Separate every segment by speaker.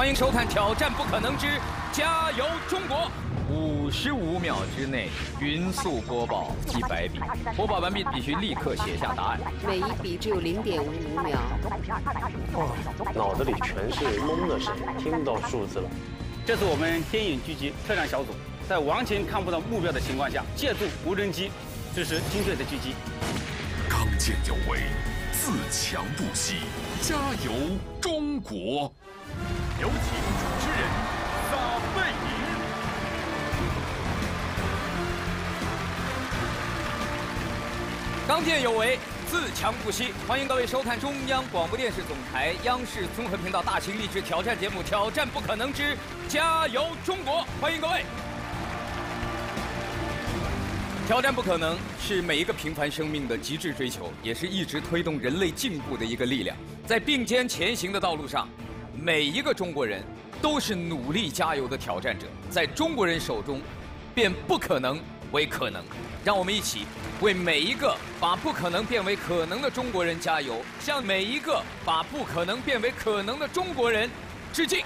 Speaker 1: 欢迎收看《挑战不可能之加油中国》。五十五秒之内匀速播报一百笔，播报完毕必须立刻写下答案。
Speaker 2: 每一笔只有零点五五秒。
Speaker 3: 哇，脑子里全是懵的声音，听不到数字了。
Speaker 4: 这是我们电影狙击特战小组在完全看不到目标的情况下，借助无人机实施精确的狙击。
Speaker 5: 刚健有为，自强不息，加油中国！有请主持人撒贝宁。
Speaker 1: 刚健有为，自强不息。欢迎各位收看中央广播电视总台央视综合频道大型励志挑战节目《挑战不可能之加油中国》。欢迎各位！挑战不可能是每一个平凡生命的极致追求，也是一直推动人类进步的一个力量。在并肩前行的道路上，每一个中国人都是努力加油的挑战者。在中国人手中，变不可能为可能。让我们一起为每一个把不可能变为可能的中国人加油，向每一个把不可能变为可能的中国人致敬。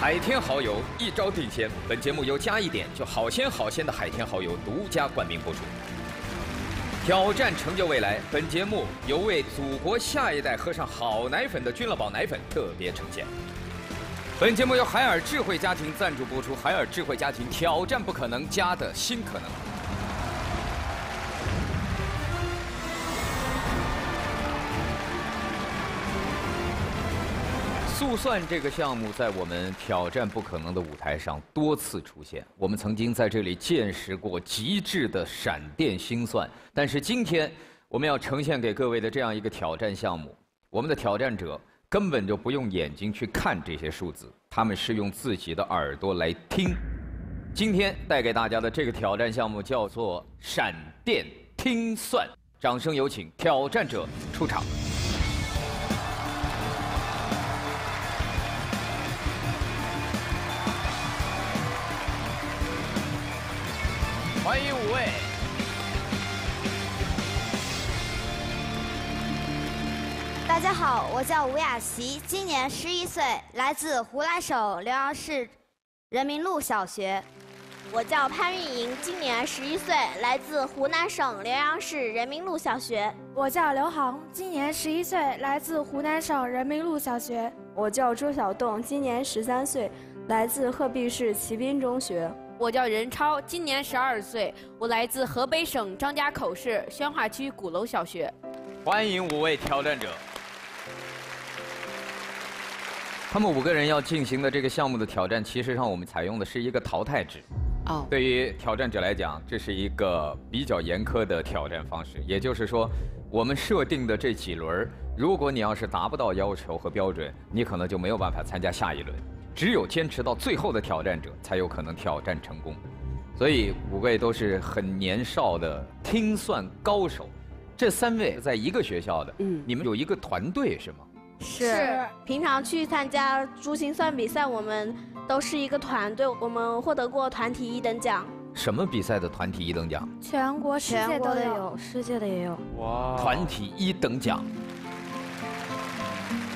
Speaker 1: 海天蚝油一招定鲜，本节目由加一点就好鲜好鲜的海天蚝油独家冠名播出。挑战成就未来，本节目由为祖国下一代喝上好奶粉的君乐宝奶粉特别呈现。本节目由海尔智慧家庭赞助播出，海尔智慧家庭挑战不可能，家的新可能。速算这个项目在我们挑战不可能的舞台上多次出现，我们曾经在这里见识过极致的闪电心算。但是今天我们要呈现给各位的这样一个挑战项目，我们的挑战者根本就不用眼睛去看这些数字，他们是用自己的耳朵来听。今天带给大家的这个挑战项目叫做闪电听算，掌声有请挑战者出场。欢迎五位。
Speaker 6: 大家好，我叫吴雅琪，今年十一岁，来自湖南省浏阳市人民路小学。
Speaker 7: 我叫潘玉莹，今年十一岁，来自湖南省浏阳市人民路小学。
Speaker 8: 我叫刘航，今年十一岁，来自湖南省人民路小学。
Speaker 9: 我叫周晓栋，今年十三岁，来自鹤壁市骑滨中学。
Speaker 10: 我叫任超，今年十二岁，我来自河北省张家口市宣化区鼓楼小学。
Speaker 1: 欢迎五位挑战者。他们五个人要进行的这个项目的挑战，其实上我们采用的是一个淘汰制。哦。对于挑战者来讲，这是一个比较严苛的挑战方式。也就是说，我们设定的这几轮，如果你要是达不到要求和标准，你可能就没有办法参加下一轮。只有坚持到最后的挑战者才有可能挑战成功，所以五位都是很年少的听算高手。这三位在一个学校的，嗯，你们有一个团队是吗？
Speaker 7: 是。平常去参加珠心算比赛，我们都是一个团队，我们获得过团体一等奖。
Speaker 1: 什么比赛的团体一等奖？
Speaker 8: 全国、世界都有，世界的也有。
Speaker 1: 哇！团体一等奖。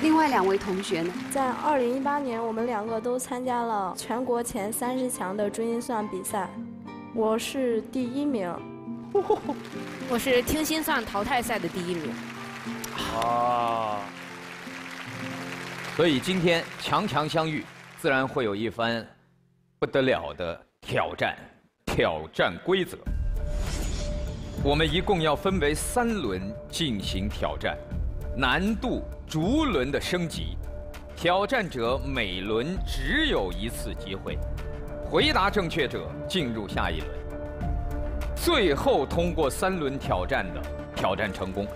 Speaker 2: 另外两位同学呢？
Speaker 9: 在二零一八年，我们两个都参加了全国前三十强的珠心算比赛，我是第一名。
Speaker 10: 我是听心算淘汰赛的第一名。啊！
Speaker 1: 所以今天强强相遇，自然会有一番不得了的挑战。挑战规则，我们一共要分为三轮进行挑战，难度。逐轮的升级，挑战者每轮只有一次机会，回答正确者进入下一轮，最后通过三轮挑战的挑战成功。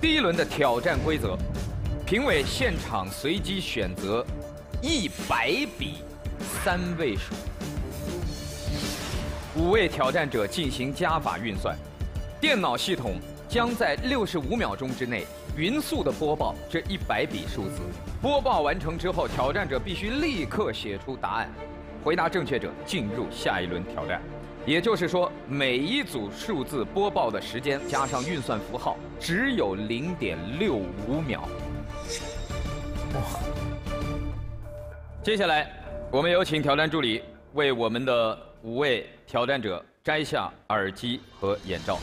Speaker 1: 第一轮的挑战规则，评委现场随机选择一百笔三位数，五位挑战者进行加法运算，电脑系统。将在六十五秒钟之内匀速的播报这一百笔数字。播报完成之后，挑战者必须立刻写出答案，回答正确者进入下一轮挑战。也就是说，每一组数字播报的时间加上运算符号，只有零点六五秒。哇！接下来，我们有请挑战助理为我们的五位挑战者摘下耳机和眼罩。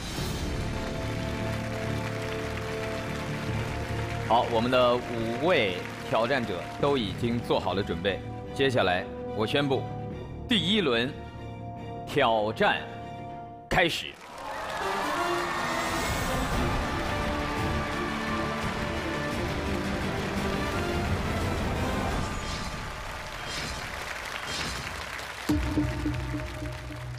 Speaker 1: 好，我们的五位挑战者都已经做好了准备。接下来，我宣布，第一轮挑战开始。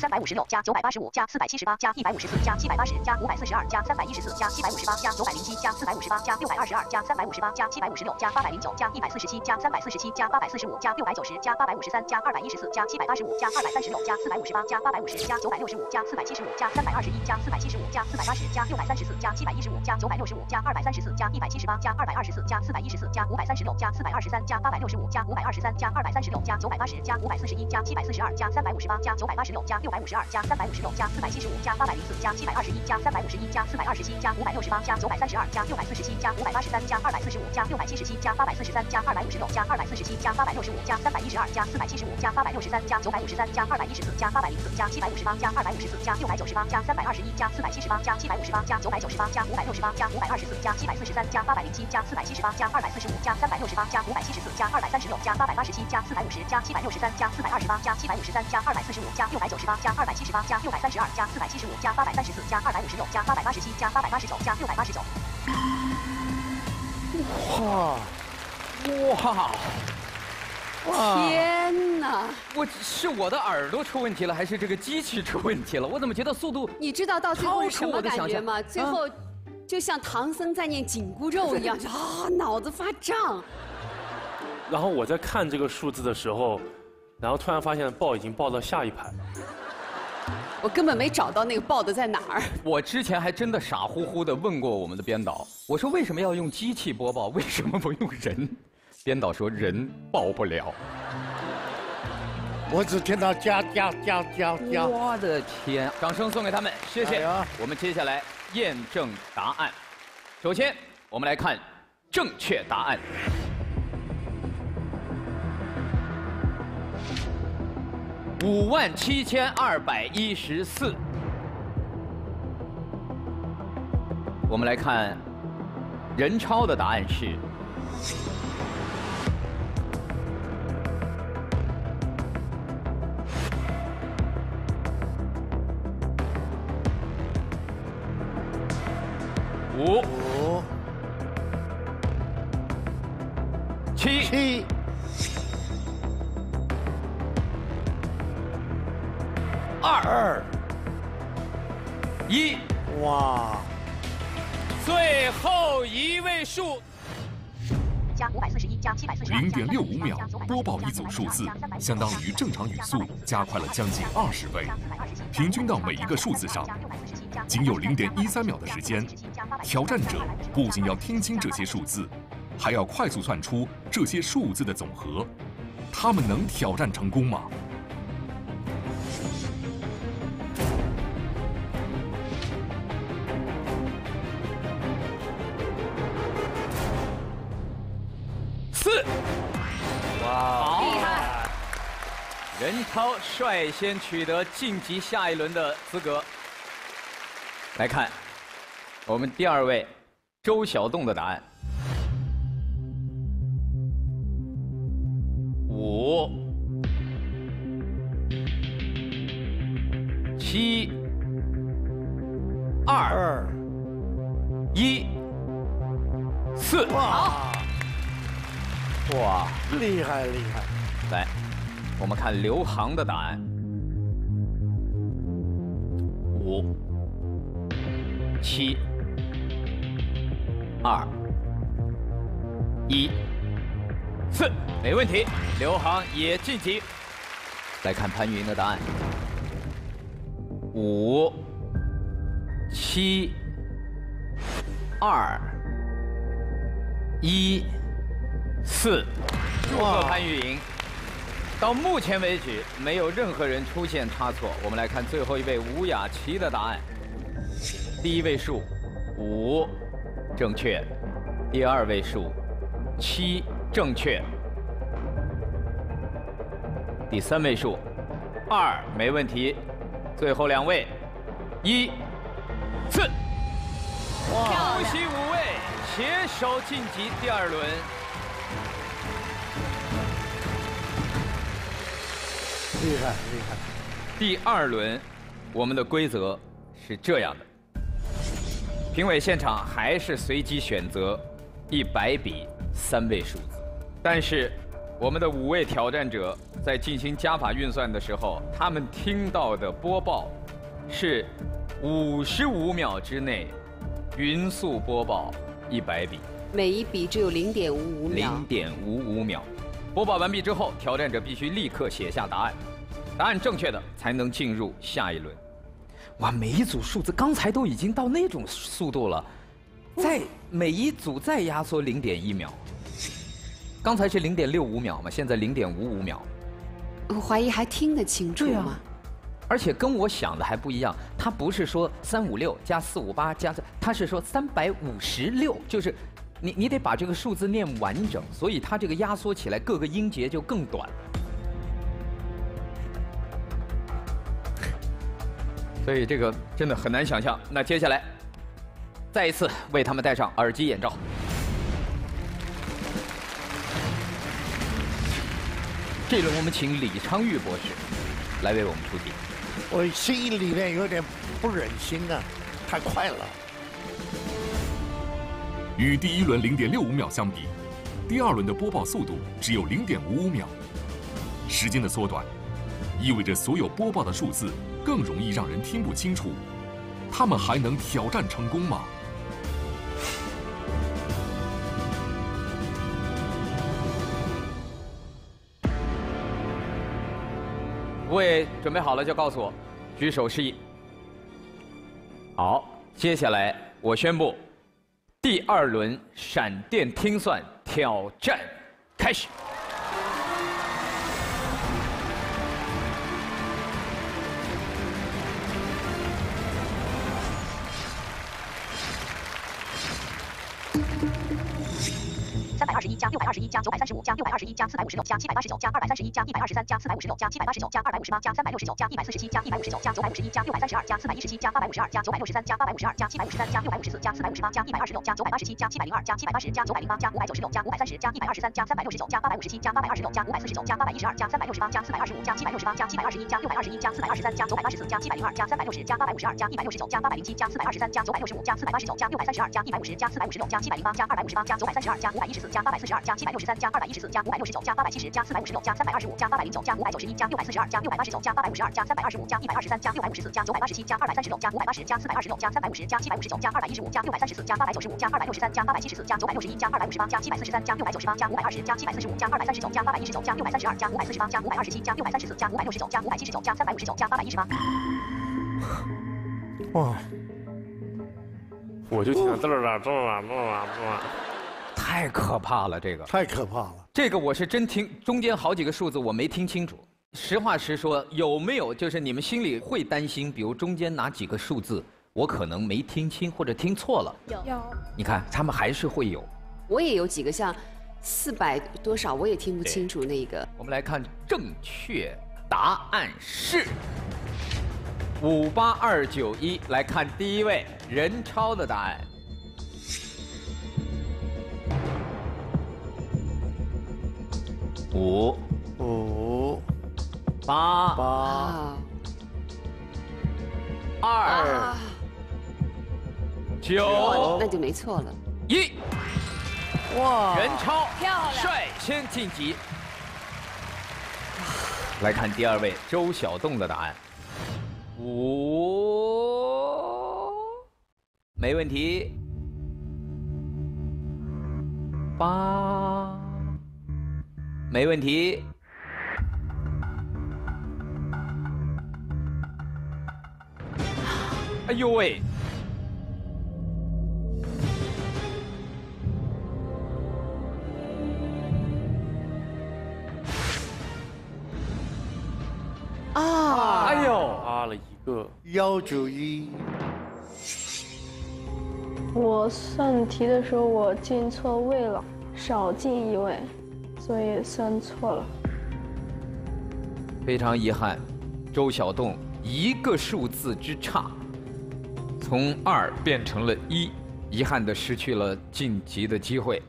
Speaker 11: 三百五十六加九百八十五加四百七十八加一百五十四加七百八十加五百四十二加三百一十四加七百五十八加九百零七加四百五十八加六百二十二加三百五十八加七百五十六加八百零九加一百四十七加三百四十七加八百四十五加六百九十加八百五十三加二百一十四加七百八十五加二百三十六加四百五十八加八百五十加九百六十五加四百七十五加三百二十一加四百七十五加四百八十加六百三十四加七百一十五加九百六十五加二百三十四加一百七十八加二百二十四加四百一十四加五百三十六加四百二十三加八百六十五加五百二十三加二百三十六加九百八十加五百四十一加七百四十二加三百五十八加九百八十六加六百五十二加三百五。十六加四百七十五加八百零四加七百二十一加三百五十一加四百二十七加五百六十八加九百三十二加六百四十七加五百八十三加二百四十五加六百七十七加八百四十三加二百五十六加二百四十七加八百六十五加三百一十二加四百七十五加八百六十三加九百五十三加二百一十四加八百零四加七百五十八加二百五十四加六百九十八加三百二十一加四百七十八加七百五十八加九百九十八加五百六十八加五百二十四加七百四十三加八百零七加四百七十八加二百四十五加三百六十八加五百七十四加二百三十六加八百八十七加四百五十加七百六十三加四百二十八加七百五十三加二百四十五加六百九十八加二百七十八加六百三十二加四百。百七十五加八百三十四加二百五十六加八百八十七加八百八十九加六百八十九。哇
Speaker 1: 哇
Speaker 2: 哇！天哪！
Speaker 1: 我是我的耳朵出问题了，还是这个机器出问题了？我怎么觉得速度？
Speaker 2: 你知道到最后什么感觉吗？最后就像唐僧在念紧箍咒一样，啊，脑子发胀。
Speaker 3: 然后我在看这个数字的时候，然后突然发现报已经报到下一排。
Speaker 2: 我根本没找到那个报的在哪儿。
Speaker 1: 我之前还真的傻乎乎的问过我们的编导，我说为什么要用机器播报，为什么不用人？编导说人报不了。
Speaker 12: 我只听到加加加加加。
Speaker 1: 我的天！掌声送给他们，谢谢。我们接下来验证答案。首先，我们来看正确答案。五万七千二百一十四。我们来看，任超的答案是。五。五。七二一，哇！最后一位数，
Speaker 5: 加五百四十一加七百四十零点六五秒播报一组数字，相当于正常语速加快了将近二十倍。平均到每一个数字上，仅有零点一三秒的时间。挑战者不仅要听清这些数字，还要快速算出这些数字的总和。他们能挑战成功吗？
Speaker 1: 超率先取得晋级下一轮的资格。来看，我们第二位周晓栋的答案：五、七、二、一、四。
Speaker 2: 哇，
Speaker 12: 哇，厉害厉害！
Speaker 1: 来。我们看刘航的答案：五、七、二、一、四，没问题。刘航也晋级。来看潘云的答案：五、七、二、一、四。祝贺潘云。到目前为止，没有任何人出现差错。我们来看最后一位吴雅琪的答案。第一位数五，正确；第二位数七，正确；第三位数二，没问题；最后两位一、四。恭喜五位携手晋级第二轮。
Speaker 12: 厉害厉害！
Speaker 1: 第二轮，我们的规则是这样的：评委现场还是随机选择一百笔三位数字，但是我们的五位挑战者在进行加法运算的时候，他们听到的播报是五十五秒之内匀速播报一百笔，
Speaker 2: 每一笔只有零点五五秒。
Speaker 1: 零点五五秒，播报完毕之后，挑战者必须立刻写下答案。答案正确的才能进入下一轮。哇，每一组数字刚才都已经到那种速度了，再每一组再压缩零点一秒。刚才是零点六五秒嘛，现在零点五五秒。
Speaker 2: 我怀疑还听得清楚吗？
Speaker 1: 而且跟我想的还不一样，他不是说三五六加四五八加，他是说三百五十六，就是你你得把这个数字念完整，所以他这个压缩起来各个音节就更短。所以这个真的很难想象。那接下来，再一次为他们戴上耳机眼罩。这轮我们请李昌钰博士来为我们出题。
Speaker 12: 我心里面有点不忍心啊，太快了。
Speaker 5: 与第一轮零点六五秒相比，第二轮的播报速度只有零点五五秒。时间的缩短，意味着所有播报的数字。更容易让人听不清楚，他们还能挑战成功吗？
Speaker 1: 五位准备好了就告诉我，举手示意。好，接下来我宣布，第二轮闪电听算挑战开始。
Speaker 11: 十一加六百二十一加九百三十五加六百二十一加四百五十六加七百八十九加二百三十一加一百二十三加四百五十六加七百八十九加二百五十八加三百六十九加一百四十七加一百五十九加九百五十一加六百三十二加四百一十七加八百五十二加九百六十三加八百五十二加七百五十三加六百五十四加四百五十八加一百二十六加九百八十七加七百零二加七百八十加九百零八加五百九十六加五百三十加一百二十三加三百六十九加八百五十七加八百二十六加五百四十九加八百一十二加三百六十八加四百二十五加七百六十八加七百二十一加六百二十一加四百二十三加九百八十四加七百零二加三百六十加八百五十二加一百六十九加八百零七加四百二十三加九百六十五加四百八十九加六百三十二加一百五十加四百五十六加七百零八加二百五十八加九百三十二加五百一十四加八百四十二加七百六十三加二百一十四加五百六十九加八百七十加四百五十六加三百二十五加八百零九加五百九十一加六百四十二加六百八十九加八百五十二加三百二十五加一百二十三加六百五十四加九百八十七加二百三十六加五百八十加四百二十六加三百五十加七百五十九加二百一十五加六百三十四加八百九十五加二百六十三加八百七十四加九百六十一加二百五十八加七百四十三加六百九十八加五百二十加七百四十五加二百三十九加八百一十九加六百三十二加五百四十八加五百二十七加六百三十四加五百六十九加五百七十九加三百五十九加八百一十八。
Speaker 3: 哇！我就听到这了这了这了这了。
Speaker 1: 太可怕了，这个
Speaker 12: 太可怕了。
Speaker 1: 这个我是真听中间好几个数字我没听清楚。实话实说，有没有就是你们心里会担心，比如中间哪几个数字我可能没听清或者听错了？
Speaker 8: 有有。
Speaker 1: 你看他们还是会有。
Speaker 2: 我也有几个像四百多少，我也听不清楚那个。
Speaker 1: 我们来看正确答案是五八二九一。来看第一位任超的答案。五
Speaker 12: 五
Speaker 1: 八
Speaker 12: 八
Speaker 1: 二九，
Speaker 2: 那就没错了。
Speaker 1: 一。
Speaker 12: 哇，
Speaker 1: 袁超
Speaker 10: 漂亮，
Speaker 1: 率先晋级。来看第二位周晓栋的答案，五。没问题，八。没问题。哎呦喂。啊。哎呦。
Speaker 3: 啊了一个。
Speaker 12: 幺九一
Speaker 9: 我算题的时候我进错位了少进一位。所以算错了。
Speaker 1: 非常遗憾，周小栋一个数字之差，从二变成了一，遗憾的失去了晋级的机会。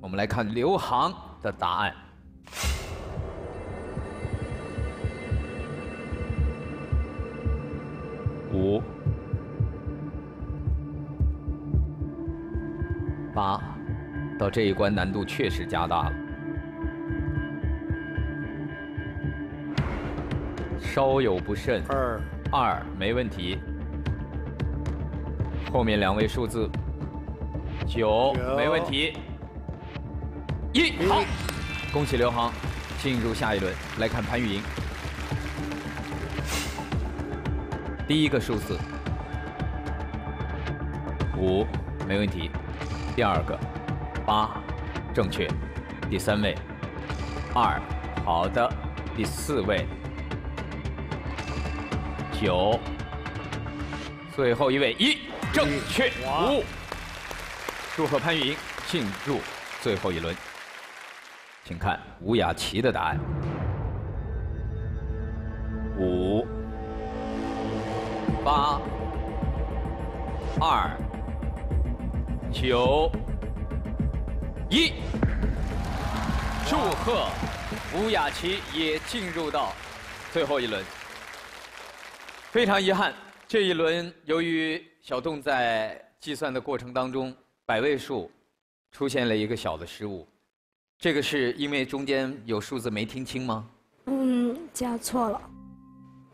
Speaker 1: 我们来看刘航的答案。五、八，到这一关难度确实加大了。稍有不慎，
Speaker 12: 二。
Speaker 1: 二没问题。后面两位数字，九没问题。一。好，恭喜刘航进入下一轮。来看潘玉莹，第一个数字。五没问题，第二个。八正确，第三位。二好的，第四位。九，最后一位一正确五，祝贺潘玉莹进入最后一轮。请看吴雅琪的答案：五八二九一，祝贺吴雅琪也进入到最后一轮。非常遗憾，这一轮由于小栋在计算的过程当中，百位数出现了一个小的失误。这个是因为中间有数字没听清吗？
Speaker 9: 嗯，加错了。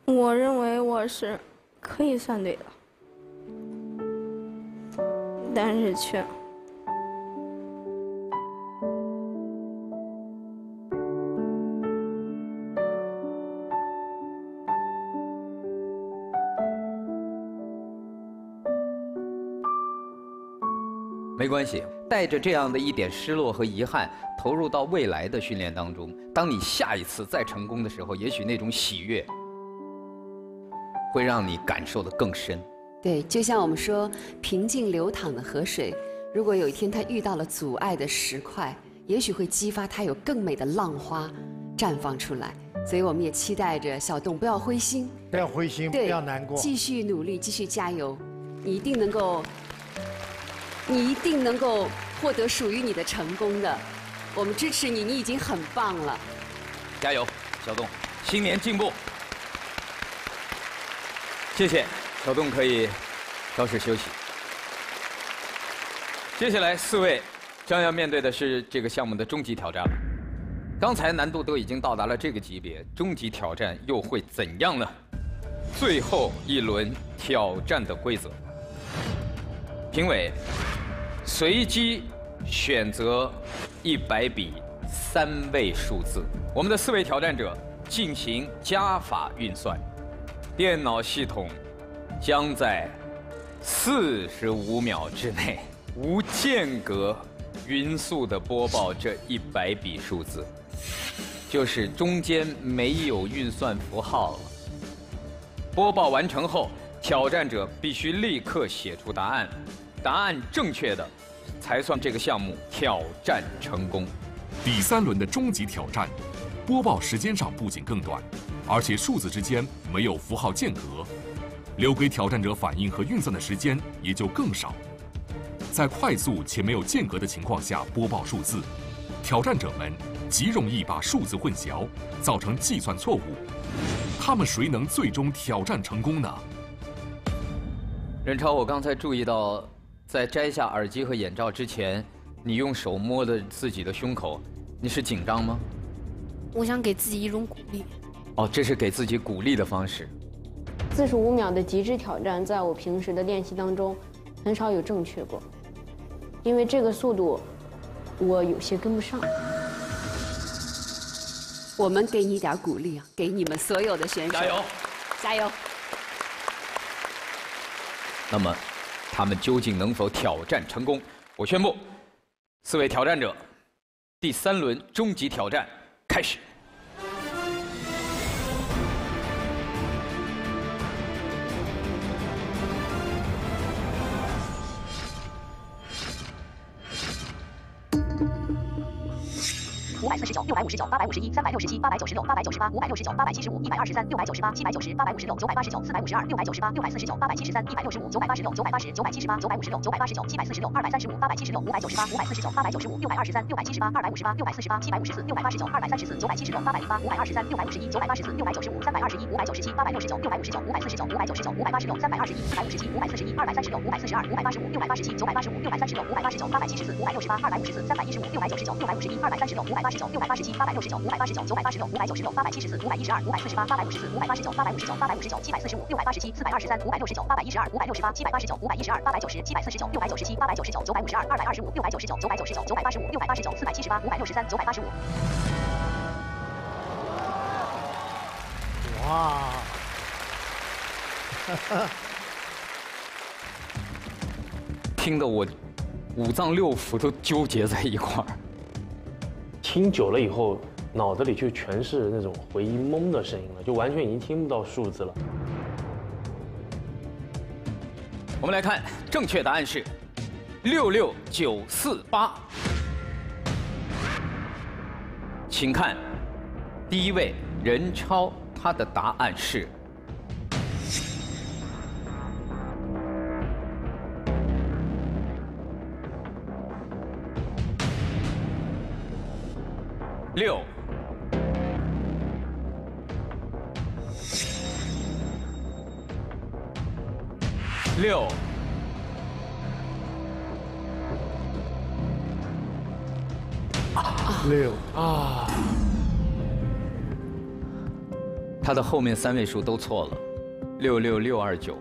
Speaker 9: 我认为我是可以算对的，但是却。
Speaker 1: 没关系，带着这样的一点失落和遗憾，投入到未来的训练当中。当你下一次再成功的时候，也许那种喜悦会让你感受的更深。
Speaker 2: 对，就像我们说，平静流淌的河水，如果有一天它遇到了阻碍的石块，也许会激发它有更美的浪花绽放出来。所以我们也期待着小洞不要灰心，
Speaker 12: 不要灰心，不要难过，
Speaker 2: 继续努力，继续加油，你一定能够。你一定能够获得属于你的成功的，我们支持你，你已经很棒了，
Speaker 1: 加油，小栋，新年进步，谢谢，小栋可以稍事休息。接下来四位将要面对的是这个项目的终极挑战了。刚才难度都已经到达了这个级别，终极挑战又会怎样呢？最后一轮挑战的规则，评委。随机选择一百笔三位数字，我们的四位挑战者进行加法运算，电脑系统将在四十五秒之内无间隔、匀速的播报这一百笔数字，就是中间没有运算符号了。播报完成后，挑战者必须立刻写出答案。答案正确的，才算这个项目挑战成功。
Speaker 5: 第三轮的终极挑战，播报时间上不仅更短，而且数字之间没有符号间隔，留给挑战者反应和运算的时间也就更少。在快速且没有间隔的情况下播报数字，挑战者们极容易把数字混淆，造成计算错误。他们谁能最终挑战成功呢？
Speaker 1: 任超，我刚才注意到。在摘下耳机和眼罩之前，你用手摸着自己的胸口，你是紧张吗？
Speaker 10: 我想给自己一种鼓励。
Speaker 1: 哦，这是给自己鼓励的方式。
Speaker 13: 四十五秒的极致挑战，在我平时的练习当中，很少有正确过，因为这个速度，我有些跟不上。
Speaker 2: 我们给你点鼓励啊，给你们所有的选手
Speaker 1: 加油，
Speaker 2: 加油。
Speaker 1: 那么。他们究竟能否挑战成功？我宣布，四位挑战者，第三轮终极挑战开始。
Speaker 11: 五百四十九，六百五十九，八百五十一，三百六十七，八百九十六，八百九十八，五百六十九，八百七十五，一百二十三，六百九十八，七百九十，八百五十六，九百八十九，四百五十二，六百九十八，六百四十九，八百七十三，一百六十五，九百八十六，九百八十，九百七十八，九百五十六，九百八十九，七百四十六，二百三十五，八百七十六，五百九十八，五百四十九，八百九十五，六百二十三，六百七十八，二百五十八，六百四十八，七百五十四，六百八十九，二百三十四，九百七十六，八百零八，五百二十三，六百五十一，九百八十四，六百九十五，三百二十一，五百九十七，八百六十九，六百五十九，五百四十九，五百九十九，五百八十六，三百二十一，四百五十七，五百四十一，二百三十六，五百四十二，五百八十五，六百八十七，九百八十五，六百三十六，五百八十九，八百七十四，五百六十八，二百五十四，三百一十五，六百九十九，六百五十一，二百三十六，五百八十九，六百八十七，八百六十九，五百八十九，九百八十六，五百九十六，八百七十四，五百一十二，五百四十八，八百五十四，五百八十九，八百五十九，八百五十九，七百四十五，六百八十七，四百二十三，五百六十九，八百一十二，五百六十八，七百八十九，五百一十二，八百九十，七百四十九，六百九十七，八百九十九，九百五十二，二百二十五，六百九十九，九百九十九，九百八十五，六百八十九，四百七十八，五百六十三，九百八十五。哇！
Speaker 1: 听得我五脏六腑都纠结在一块儿。
Speaker 3: 听久了以后，脑子里就全是那种回音懵的声音了，就完全已经听不到数字了。
Speaker 1: 我们来看，正确答案是六六九四八。请看，第一位任超，他的答案是。六六
Speaker 12: 六
Speaker 1: 啊！他的后面三位数都错了，六六六二九。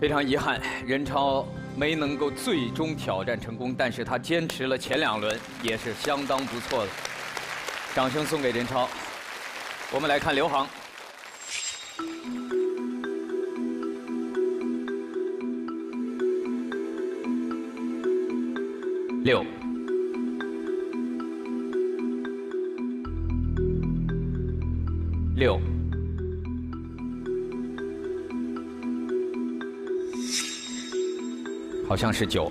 Speaker 1: 非常遗憾，任超。没能够最终挑战成功，但是他坚持了前两轮，也是相当不错的。掌声送给任超。我们来看刘航，六六。好像是九。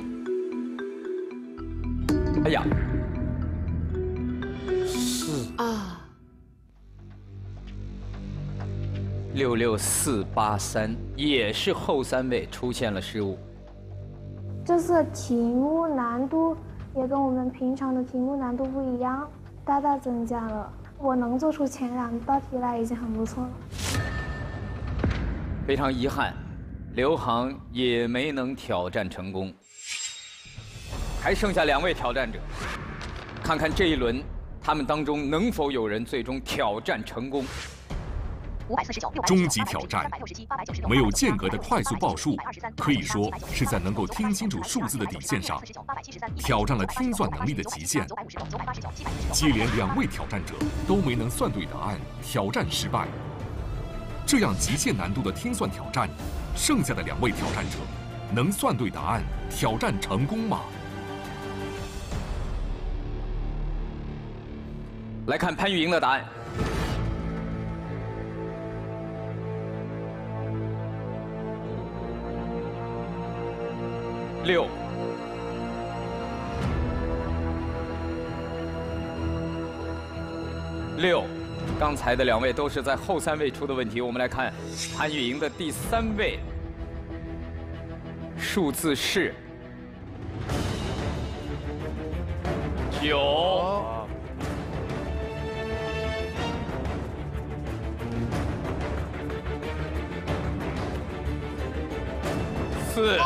Speaker 1: 哎呀，
Speaker 12: 四啊，
Speaker 1: 六六四八三也是后三位出现了失误。
Speaker 8: 这次题目难度也跟我们平常的题目难度不一样，大大增加了。我能做出前两道题来已经很不错了。
Speaker 1: 非常遗憾。刘航也没能挑战成功，还剩下两位挑战者，看看这一轮他们当中能否有人最终挑战成功。
Speaker 5: 终极挑战，没有间隔的快速报数，可以说是在能够听清楚数字的底线上，挑战了听算能力的极限。接连两位挑战者都没能算对答案，挑战失败。这样极限难度的听算挑战。剩下的两位挑战者能算对答案，挑战成功吗？
Speaker 1: 来看潘玉莹的答案：六六。刚才的两位都是在后三位出的问题，我们来看潘玉莹的第三位数字是九四。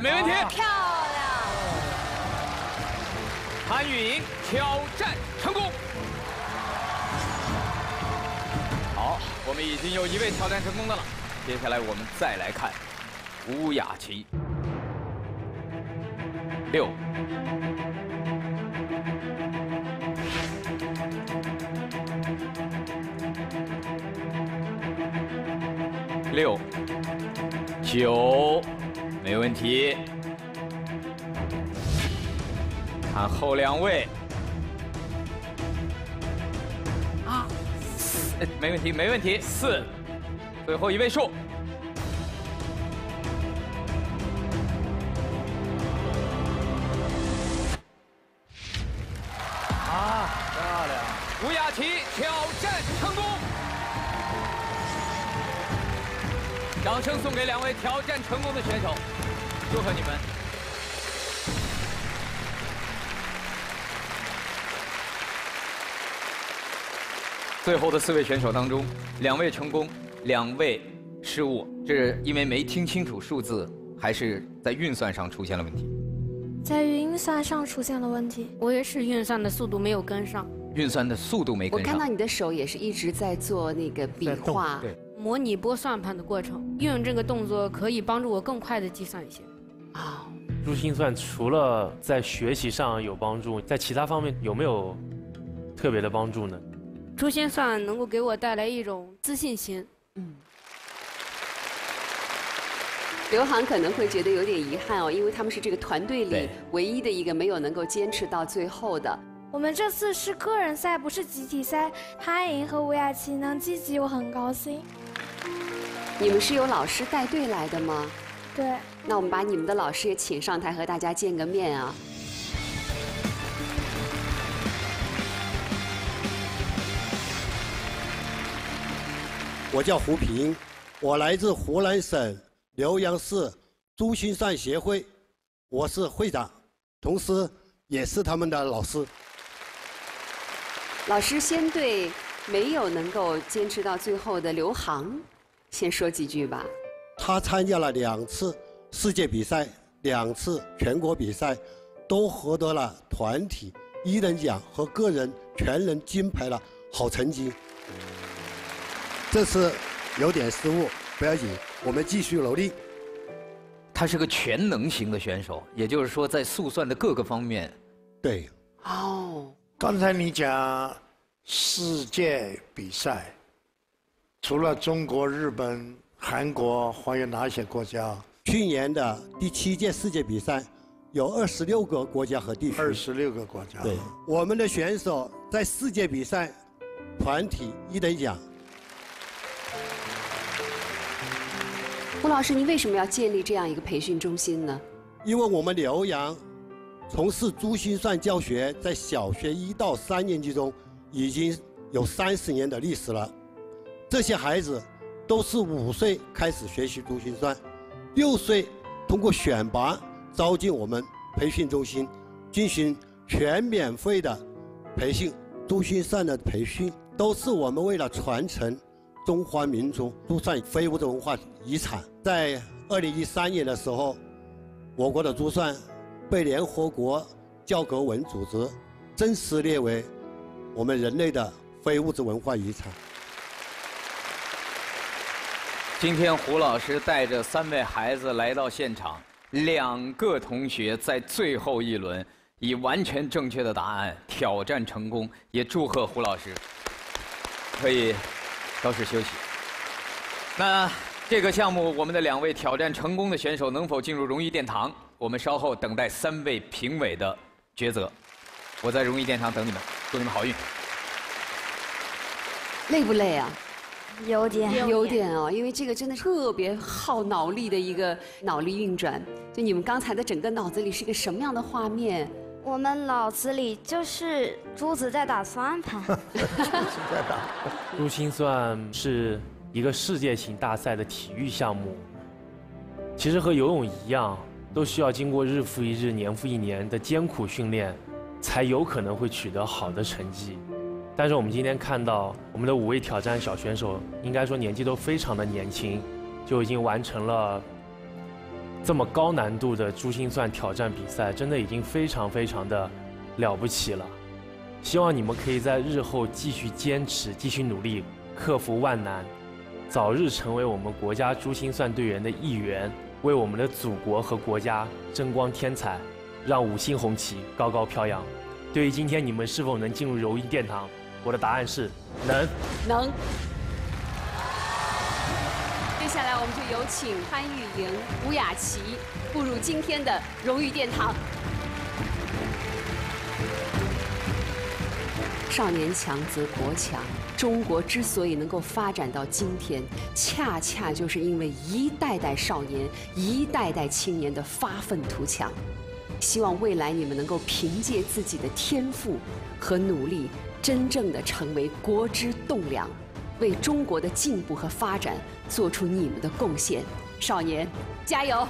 Speaker 1: 没问题。
Speaker 10: 漂亮！
Speaker 1: 潘玉莹挑战成功。好，我们已经有一位挑战成功的了。接下来我们再来看吴雅琪。六六九。没问题，看后两位，啊，没问题，没问题。四，最后一位数。啊，漂亮！吴雅琪挑战成功。掌声送给两位挑战成功的选手，祝贺你们！最后的四位选手当中，两位成功，两位失误，这是因为没听清楚数字，还是在运算上出现了问题？
Speaker 8: 在运算上出现了问题，
Speaker 10: 我也是运算的速度没有跟上。
Speaker 1: 运算的速度没跟
Speaker 2: 上。我看到你的手也是一直在做那个笔画。
Speaker 1: 对。
Speaker 10: 模拟拨算盘的过程，运用这个动作可以帮助我更快的计算一些。啊，
Speaker 3: 珠心算除了在学习上有帮助，在其他方面有没有特别的帮助呢？
Speaker 10: 珠心算能够给我带来一种自信心。嗯。
Speaker 2: 刘航可能会觉得有点遗憾哦，因为他们是这个团队里唯一的一个没有能够坚持到最后的。
Speaker 8: 我们这次是个人赛，不是集体赛。潘莹和吴雅琪能晋级，我很高兴。
Speaker 2: 你们是有老师带队来的吗？
Speaker 8: 对。
Speaker 2: 那我们把你们的老师也请上台和大家见个面啊。
Speaker 14: 我叫胡平，我来自湖南省浏阳市珠心算协会，我是会长，同时也是他们的老师。
Speaker 2: 老师先对没有能够坚持到最后的刘航。先说几句吧。
Speaker 14: 他参加了两次世界比赛，两次全国比赛，都获得了团体一等奖和个人全能金牌的好成绩。这次有点失误，不要紧，我们继续努力。
Speaker 1: 他是个全能型的选手，也就是说，在速算的各个方面，
Speaker 14: 对。
Speaker 12: 哦。刚才你讲世界比赛。除了中国、日本、韩国，还有哪些国家？
Speaker 14: 去年的第七届世界比赛，有二十六个国家和地区。
Speaker 12: 二十六个国家。
Speaker 14: 对，我们的选手在世界比赛团体一等奖。
Speaker 2: 胡老师，您为什么要建立这样一个培训中心呢？
Speaker 14: 因为我们浏阳从事珠心算教学，在小学一到三年级中已经有三十年的历史了。这些孩子都是五岁开始学习珠心算，六岁通过选拔招进我们培训中心，进行全免费的培训。珠心算的培训都是我们为了传承中华民族珠算非物质文化遗产。在二零一三年的时候，我国的珠算被联合国教科文组织正式列为我们人类的非物质文化遗产。
Speaker 1: 今天胡老师带着三位孩子来到现场，两个同学在最后一轮以完全正确的答案挑战成功，也祝贺胡老师可以稍事休息。那这个项目，我们的两位挑战成功的选手能否进入荣誉殿堂？我们稍后等待三位评委的抉择。我在荣誉殿堂等你们，祝你们好运。
Speaker 2: 累不累啊？
Speaker 6: 有点，
Speaker 2: 有点哦，因为这个真的特别耗脑力的一个脑力运转。就你们刚才的整个脑子里是个什么样的画面？
Speaker 6: 我们脑子里就是珠子在打算盘。珠子
Speaker 3: 在打。珠心算是一个世界性大赛的体育项目，其实和游泳一样，都需要经过日复一日、年复一年的艰苦训练，才有可能会取得好的成绩。但是我们今天看到我们的五位挑战小选手，应该说年纪都非常的年轻，就已经完成了这么高难度的珠心算挑战比赛，真的已经非常非常的了不起了。希望你们可以在日后继续坚持，继续努力，克服万难，早日成为我们国家珠心算队员的一员，为我们的祖国和国家争光添彩，让五星红旗高高飘扬。对于今天你们是否能进入柔音殿堂？我的答案是能，
Speaker 2: 能。接下来我们就有请潘玉莹、吴雅琪步入今天的荣誉殿堂。少年强则国强。中国之所以能够发展到今天，恰恰就是因为一代代少年、一代代青年的发愤图强。希望未来你们能够凭借自己的天赋和努力，真正的成为国之栋梁，为中国的进步和发展做出你们的贡献。少年，加油！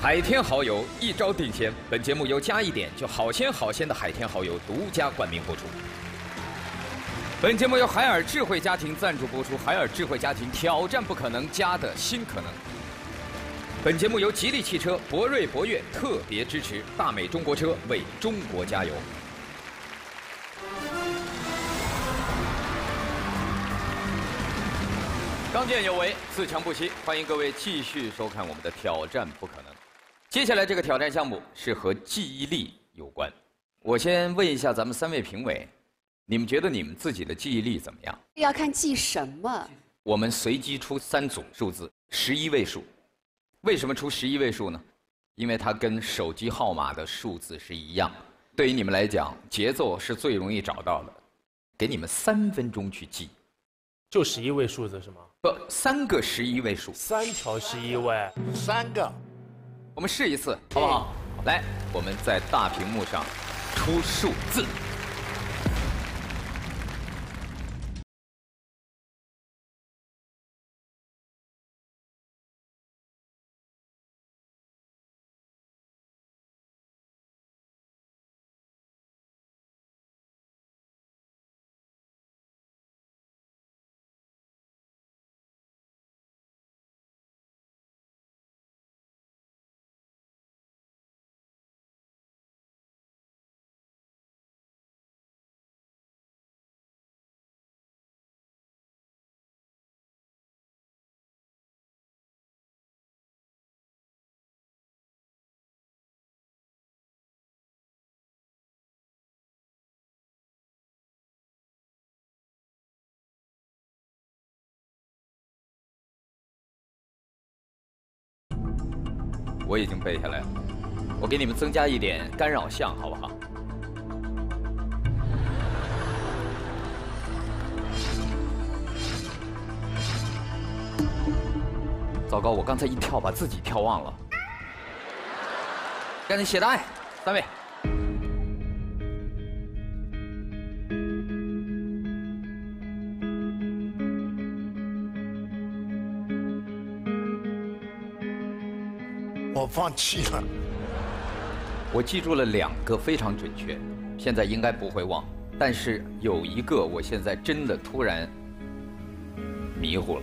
Speaker 1: 海天蚝油一招定鲜，本节目由加一点就好鲜好鲜的海天蚝油独家冠名播出。本节目由海尔智慧家庭赞助播出，海尔智慧家庭挑战不可能，家的新可能。本节目由吉利汽车博瑞博越特别支持，大美中国车为中国加油。刚健有为，自强不息，欢迎各位继续收看我们的挑战不可能。接下来这个挑战项目是和记忆力有关。我先问一下咱们三位评委，你们觉得你们自己的记忆力怎么样？
Speaker 2: 要看记什么。
Speaker 1: 我们随机出三组数字，十一位数。为什么出十一位数呢？因为它跟手机号码的数字是一样。对于你们来讲，节奏是最容易找到的。给你们三分钟去记。
Speaker 3: 就十一位数字是吗？
Speaker 1: 不，三个十一位数。
Speaker 3: 三条十一位。
Speaker 12: 三个。
Speaker 1: 我们试一次，好不好？来，我们在大屏幕上出数字。我已经背下来了，我给你们增加一点干扰项，好不好？糟糕，我刚才一跳把自己跳忘了，赶紧写答案，三位。
Speaker 12: 放弃了。
Speaker 1: 我记住了两个非常准确，现在应该不会忘。但是有一个，我现在真的突然迷糊了。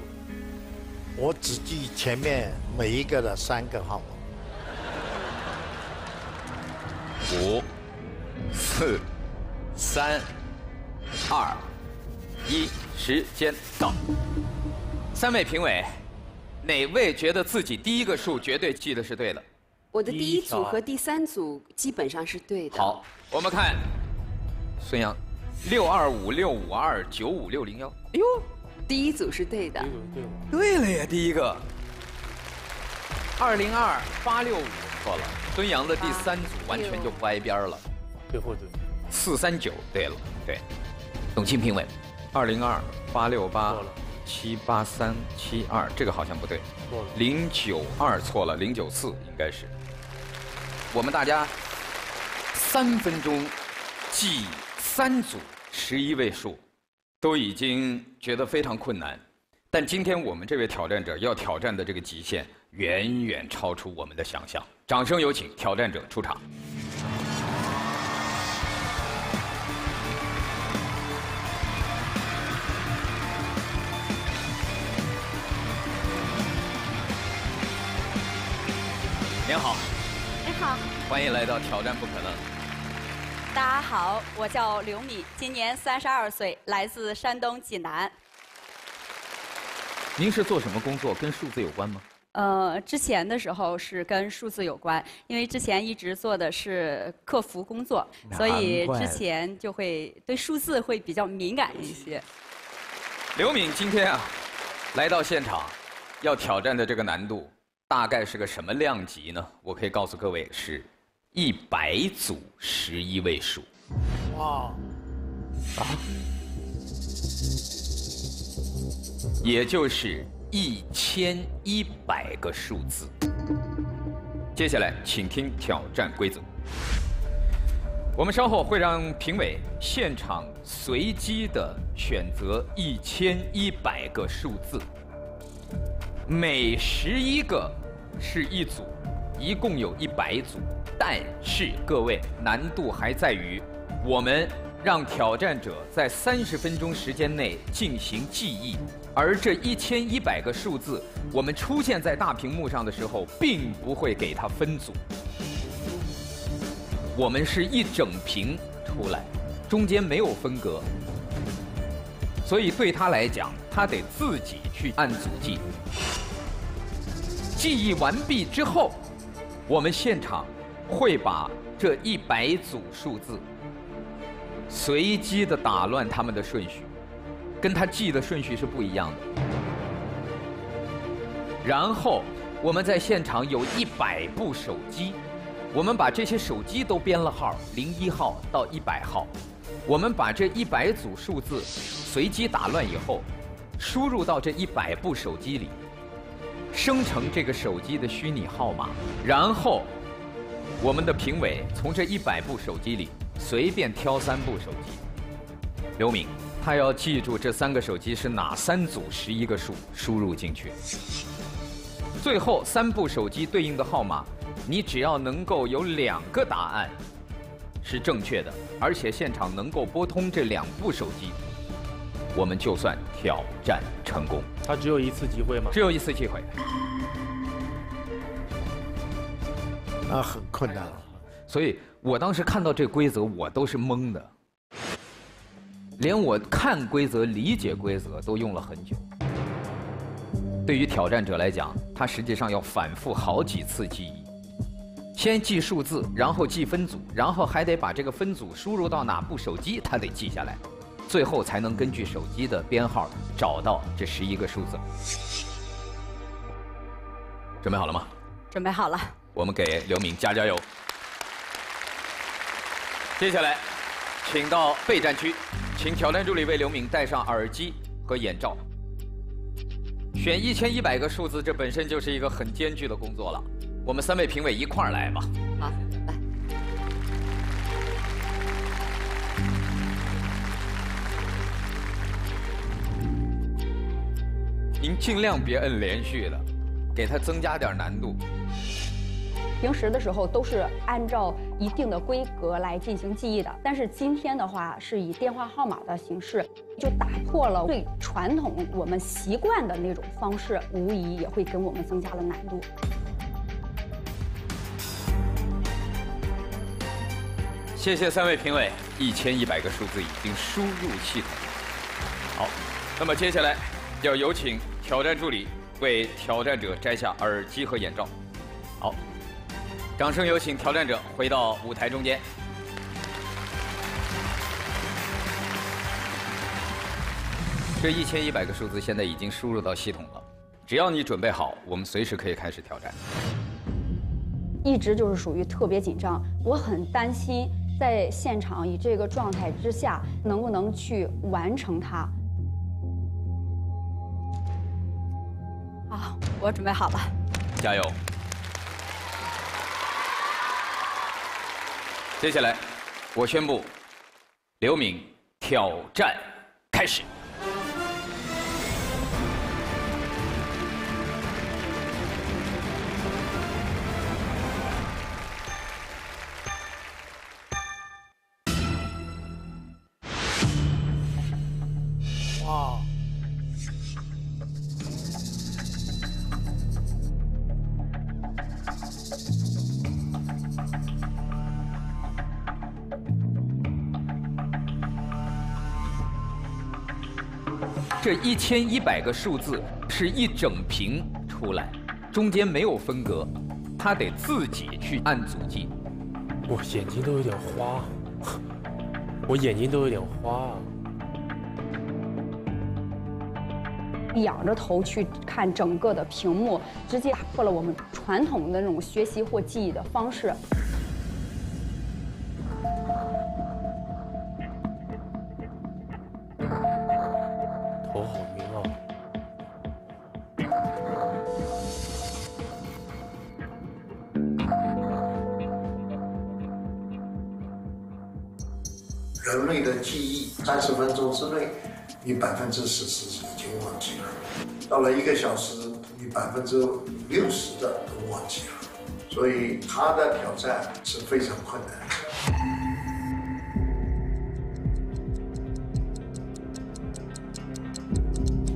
Speaker 12: 我只记前面每一个的三个号码。
Speaker 1: 五、四、三、二、一，时间到。三位评委。哪位觉得自己第一个数绝对记得是对的？
Speaker 2: 我的第一组和第三组基本上是对的。
Speaker 1: 好，我们看孙杨，六二五六五二九五六零幺。哎呦，
Speaker 2: 第一组是对的。
Speaker 1: 对了呀，第一个。二零二八六五错了，孙杨的第三组完全就不挨边了。
Speaker 3: 最后对
Speaker 1: 四三九对了，对。董卿评委，二零二八六八。七八三七二，这个好像不对。
Speaker 3: 错了。
Speaker 1: 零九二错了，零九四应该是。我们大家三分钟记三组十一位数，都已经觉得非常困难。但今天我们这位挑战者要挑战的这个极限，远远超出我们的想象。掌声有请挑战者出场。您好，
Speaker 15: 您好，
Speaker 1: 欢迎来到挑战不可能。
Speaker 15: 大家好，我叫刘敏，今年三十二岁，来自山东济南。
Speaker 1: 您是做什么工作？跟数字有关吗？
Speaker 15: 呃，之前的时候是跟数字有关，因为之前一直做的是客服工作，所以之前就会对数字会比较敏感一些。
Speaker 1: 刘敏今天啊，来到现场，要挑战的这个难度。大概是个什么量级呢？我可以告诉各位，是一百组十一位数。哇！啊！也就是一千一百个数字。接下来，请听挑战规则。我们稍后会让评委现场随机的选择一千一百个数字，每十一个是一组，一共有一百组。但是各位，难度还在于我们让挑战者在三十分钟时间内进行记忆，而这一千一百个数字，我们出现在大屏幕上的时候，并不会给它分组。我们是一整屏出来，中间没有分隔，所以对他来讲，他得自己去按组记。记忆完毕之后，我们现场会把这一百组数字随机的打乱他们的顺序，跟他记的顺序是不一样的。然后我们在现场有一百部手机。我们把这些手机都编了号，零一号到一百号。我们把这一百组数字随机打乱以后，输入到这一百部手机里，生成这个手机的虚拟号码。然后，我们的评委从这一百部手机里随便挑三部手机。刘敏，他要记住这三个手机是哪三组十一个数，输入进去。最后三部手机对应的号码。你只要能够有两个答案是正确的，而且现场能够拨通这两部手机，我们就算挑战成功。
Speaker 3: 他只有一次机会吗？
Speaker 1: 只有一次机会。
Speaker 12: 那很困难，
Speaker 1: 所以我当时看到这规则，我都是懵的，连我看规则、理解规则都用了很久。对于挑战者来讲，他实际上要反复好几次记忆。先记数字，然后记分组，然后还得把这个分组输入到哪部手机，他得记下来，最后才能根据手机的编号找到这十一个数字。准备好了吗？
Speaker 15: 准备好了。
Speaker 1: 我们给刘敏加加油。接下来，请到备战区，请挑战助理为刘敏戴上耳机和眼罩。选一千一百个数字，这本身就是一个很艰巨的工作了。我们三位评委一块儿来吧。
Speaker 2: 好，
Speaker 1: 您尽量别摁连续的，给它增加点难度。
Speaker 16: 平时的时候都是按照一定的规格来进行记忆的，但是今天的话是以电话号码的形式，就打破了最传统我们习惯的那种方式，无疑也会给我们增加了难度。
Speaker 1: 谢谢三位评委，一千一百个数字已经输入系统。好，那么接下来要有请挑战助理为挑战者摘下耳机和眼罩。好，掌声有请挑战者回到舞台中间。这一千一百个数字现在已经输入到系统了，只要你准备好，我们随时可以开始挑战。
Speaker 16: 一直就是属于特别紧张，我很担心。在现场以这个状态之下，能不能去完成它？
Speaker 15: 我准备好了，
Speaker 1: 加油！接下来，我宣布，刘敏挑战开始。千一百个数字是一整屏出来，中间没有分隔，他得自己去按组记。
Speaker 3: 我眼睛都有点花，我眼睛都有点花。
Speaker 16: 仰着头去看整个的屏幕，直接打破了我们传统的那种学习或记忆的方式。
Speaker 12: 人类的记忆，三十分钟之内。你百分之四十已经忘记了，到了一个小时，你百分之六十的都忘记了，所以他的挑战是非常困难的。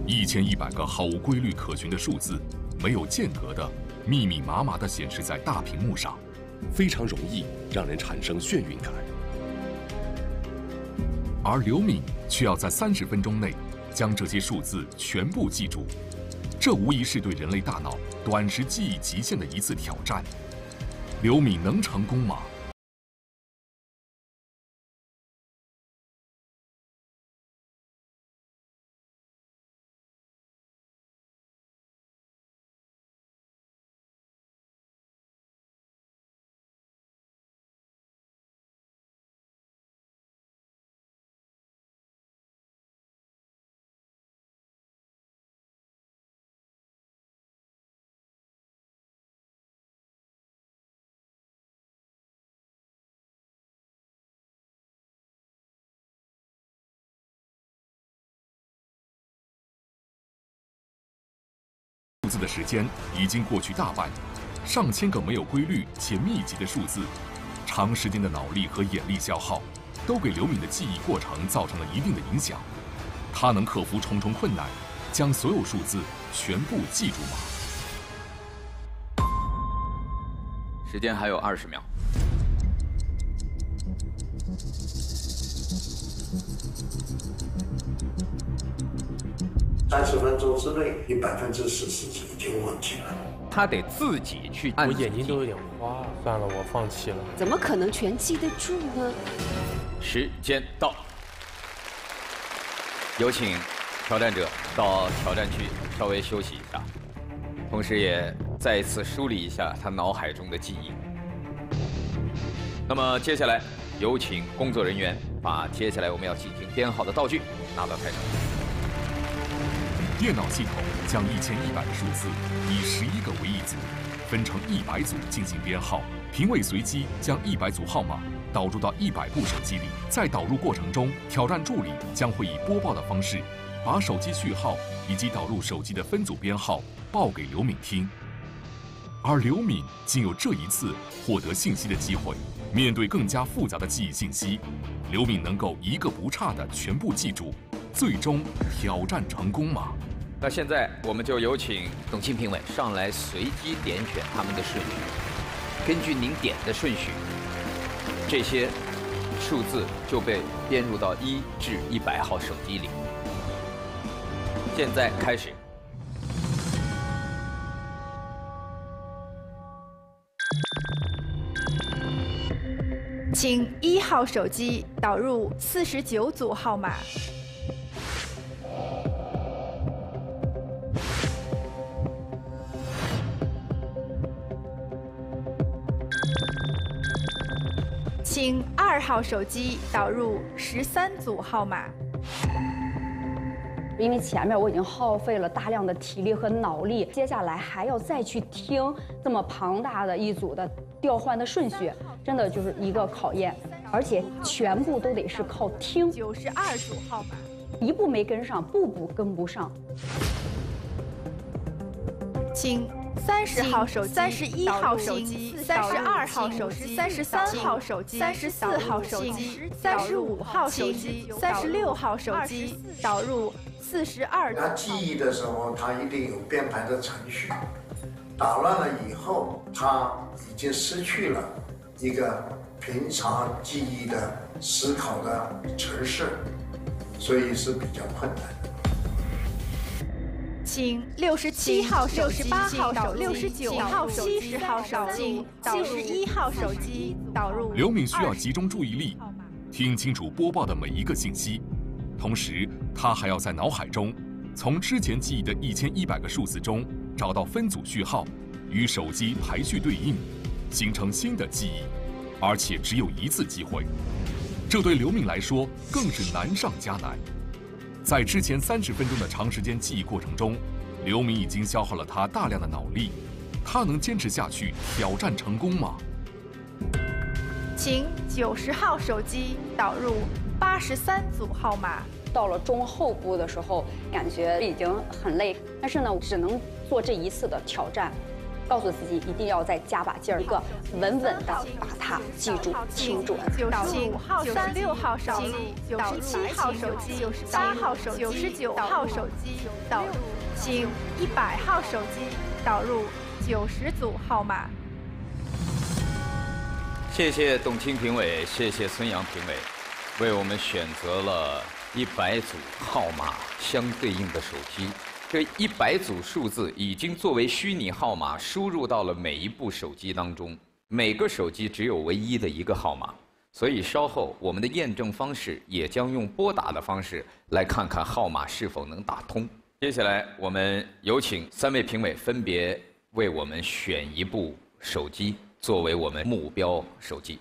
Speaker 5: 一千一百个毫无规律可循的数字，没有间隔的，密密麻麻的显示在大屏幕上，
Speaker 17: 非常容易让人产生眩晕感。
Speaker 5: 而刘敏却要在三十分钟内将这些数字全部记住，这无疑是对人类大脑短时记忆极限的一次挑战。刘敏能成功吗？字的时间已经过去大半，上千个没有规律且密集的数字，长时间的脑力和眼力消耗，都给刘敏的记忆过程造成了一定的影响。他能克服重重困难，将所有数字全部记住吗？
Speaker 1: 时间还有二十秒。
Speaker 12: 三十分钟之内，你百分之四十已经忘记了。
Speaker 1: 他得自己去按。
Speaker 3: 我眼睛都有点花，算了，我放弃了。
Speaker 2: 怎么可能全记得住呢？
Speaker 1: 时间到，有请挑战者到挑战区稍微休息一下，同时也再一次梳理一下他脑海中的记忆。那么接下来，有请工作人员把接下来我们要进行编号的道具拿到台上。
Speaker 5: 电脑系统将一千一百个数字以十一个为一组，分成一百组进行编号。评委随机将一百组号码导入到一百部手机里，在导入过程中，挑战助理将会以播报的方式，把手机序号以及导入手机的分组编号报给刘敏听。而刘敏竟有这一次获得信息的机会。面对更加复杂的记忆信息，刘敏能够一个不差的全部记住，最终挑战成功吗？
Speaker 1: 那现在我们就有请董卿评委上来随机点选他们的顺序，根据您点的顺序，这些数字就被编入到一至一百号手机里。现在开始，
Speaker 18: 请一号手机导入四十九组号码。请二号手机导入十三组号码。
Speaker 16: 因为前面我已经耗费了大量的体力和脑力，接下来还要再去听这么庞大的一组的调换的顺序，真的就是一个考验，而且全部都得是靠听。
Speaker 18: 九十二组号码，
Speaker 16: 一步没跟上，步步跟不上。
Speaker 18: 请。三十号手机、三十一号手机、三十二号手机、三十三号手机、三十四号手机、三十五号手机、三十六号手机，导入四十二。
Speaker 12: 他记忆的时候，他一定有编排的程序。打乱了以后，他已经失去了一个平常记忆的思考的程式，所以是比较困难。
Speaker 18: 请六十七号手机、六十九号手机、七十号手机、七十一号手机导入。
Speaker 5: 刘敏需要集中注意力，听清楚播报的每一个信息，同时他还要在脑海中从之前记忆的一千一百个数字中找到分组序号，与手机排序对应，形成新的记忆，而且只有一次机会。这对刘敏来说更是难上加难。在之前三十分钟的长时间记忆过程中，刘敏已经消耗了他大量的脑力。他能坚持下去，挑战成功吗？
Speaker 18: 请九十号手机导入八十三组号码。
Speaker 16: 到了中后部的时候，感觉已经很累，但是呢，只能做这一次的挑战，告诉自己一定要再加把劲儿，一个稳稳的把它记住、听准。
Speaker 18: 九十五号、九十六号手机，九十七号手机，九十八号手机，九十九号手机导入，请一百号手机导入。九十组号码，
Speaker 1: 谢谢董卿评委，谢谢孙杨评委，为我们选择了一百组号码相对应的手机。这一百组数字已经作为虚拟号码输入到了每一部手机当中，每个手机只有唯一的一个号码，所以稍后我们的验证方式也将用拨打的方式来看看号码是否能打通。接下来我们有请三位评委分别。为我们选一部手机作为我们目标手机。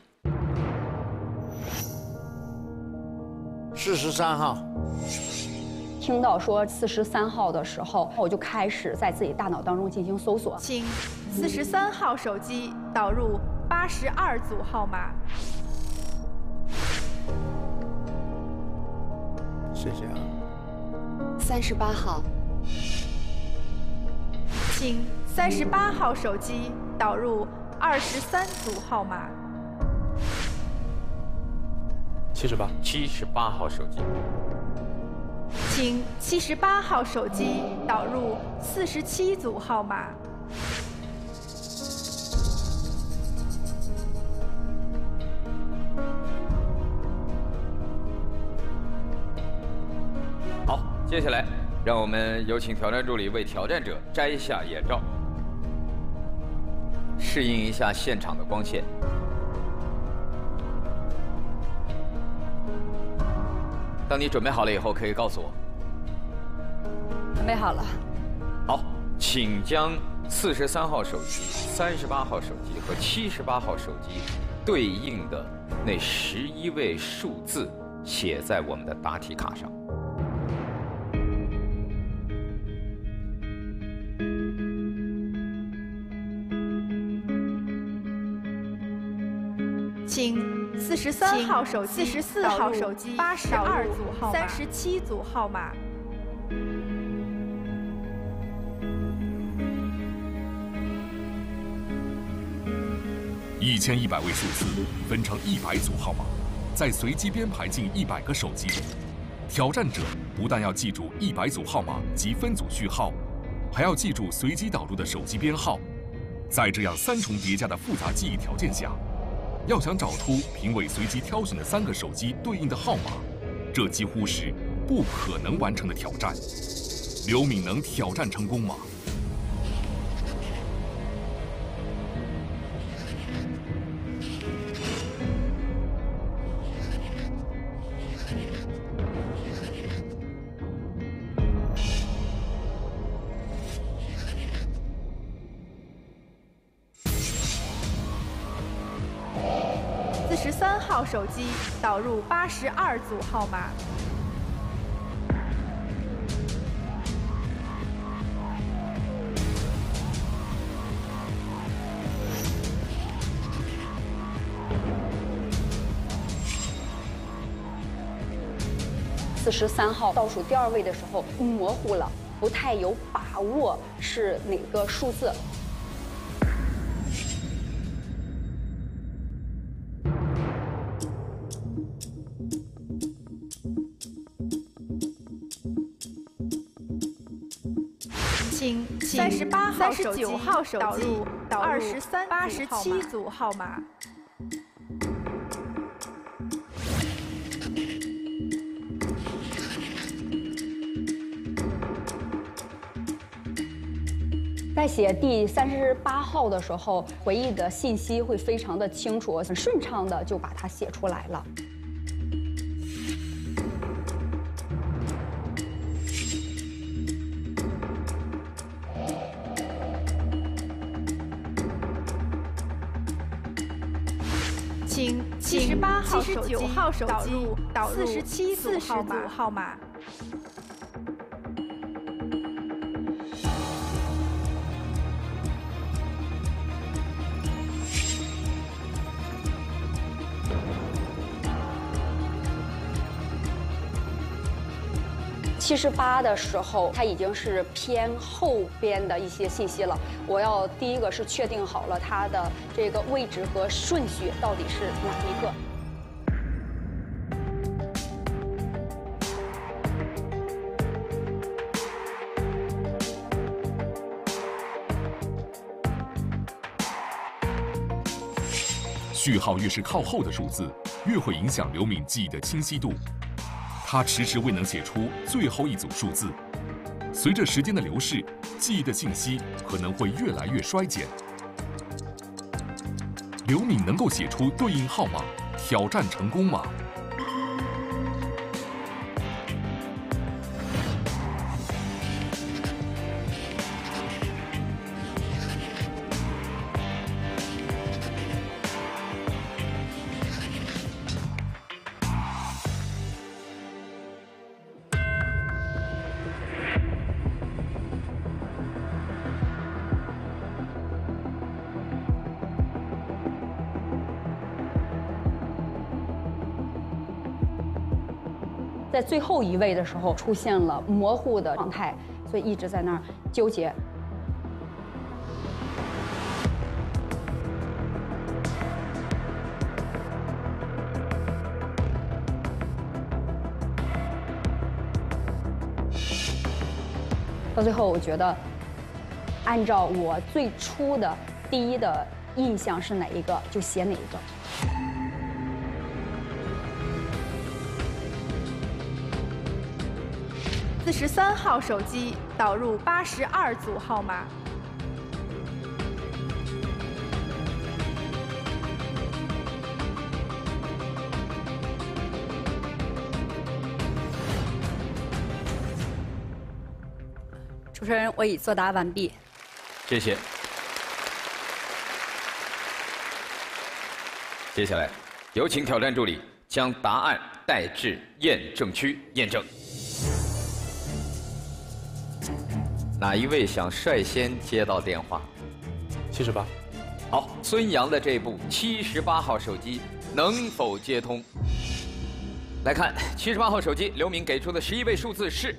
Speaker 12: 四十三号。
Speaker 16: 听到说四十三号的时候，我就开始在自己大脑当中进行搜索。
Speaker 18: 请四十三号手机导入八十二组号码。
Speaker 12: 谢谢啊。
Speaker 2: 三十八号。
Speaker 18: 请。三十八号手机导入二十三组号码。
Speaker 3: 七十八，
Speaker 1: 七十八号手机。
Speaker 18: 请七十八号手机导入四十七组号码。
Speaker 1: 好，接下来让我们有请挑战助理为挑战者摘下眼罩。适应一下现场的光线。当你准备好了以后，可以告诉我。
Speaker 2: 准备好了。
Speaker 1: 好，请将四十三号手机、三十八号手机和七十八号手机对应的那十一位数字写在我们的答题卡上。
Speaker 18: 请四十三号手机、四十四号手机、八十二组号码、三十七组号码。
Speaker 5: 一千一百位数字分成一百组号码，再随机编排进一百个手机里。挑战者不但要记住一百组号码及分组序号，还要记住随机导入的手机编号。在这样三重叠加的复杂记忆条件下。要想找出评委随机挑选的三个手机对应的号码，这几乎是不可能完成的挑战。刘敏能挑战成功吗？
Speaker 18: 入八十二组号码。
Speaker 16: 四十三号倒数第二位的时候模糊了，不太有把握是哪个数字。
Speaker 18: 号手机导入二十三八十七组号码。
Speaker 16: 在写第三十八号的时候，回忆的信息会非常的清楚，很顺畅的就把它写出来了。
Speaker 18: 十八号手机导入四十七四十组号码。
Speaker 16: 七十八的时候，它已经是偏后边的一些信息了。我要第一个是确定好了它的这个位置和顺序到底是哪一个。
Speaker 5: 句号越是靠后的数字，越会影响刘敏记忆的清晰度。她迟迟未能写出最后一组数字，随着时间的流逝，记忆的信息可能会越来越衰减。刘敏能够写出对应号码，挑战成功吗？
Speaker 16: 后一位的时候出现了模糊的状态，所以一直在那儿纠结。到最后，我觉得按照我最初的第一的印象是哪一个，就写哪一个。
Speaker 18: 四十三号手机导入八十二组号码。
Speaker 15: 主持人，我已作答完毕。
Speaker 1: 谢谢。接下来，有请挑战助理将答案带至验证区验证。哪一位想率先接到电话？
Speaker 3: 七十八。
Speaker 1: 好，孙杨的这部七十八号手机能否接通？来看七十八号手机，刘敏给出的十一位数字是，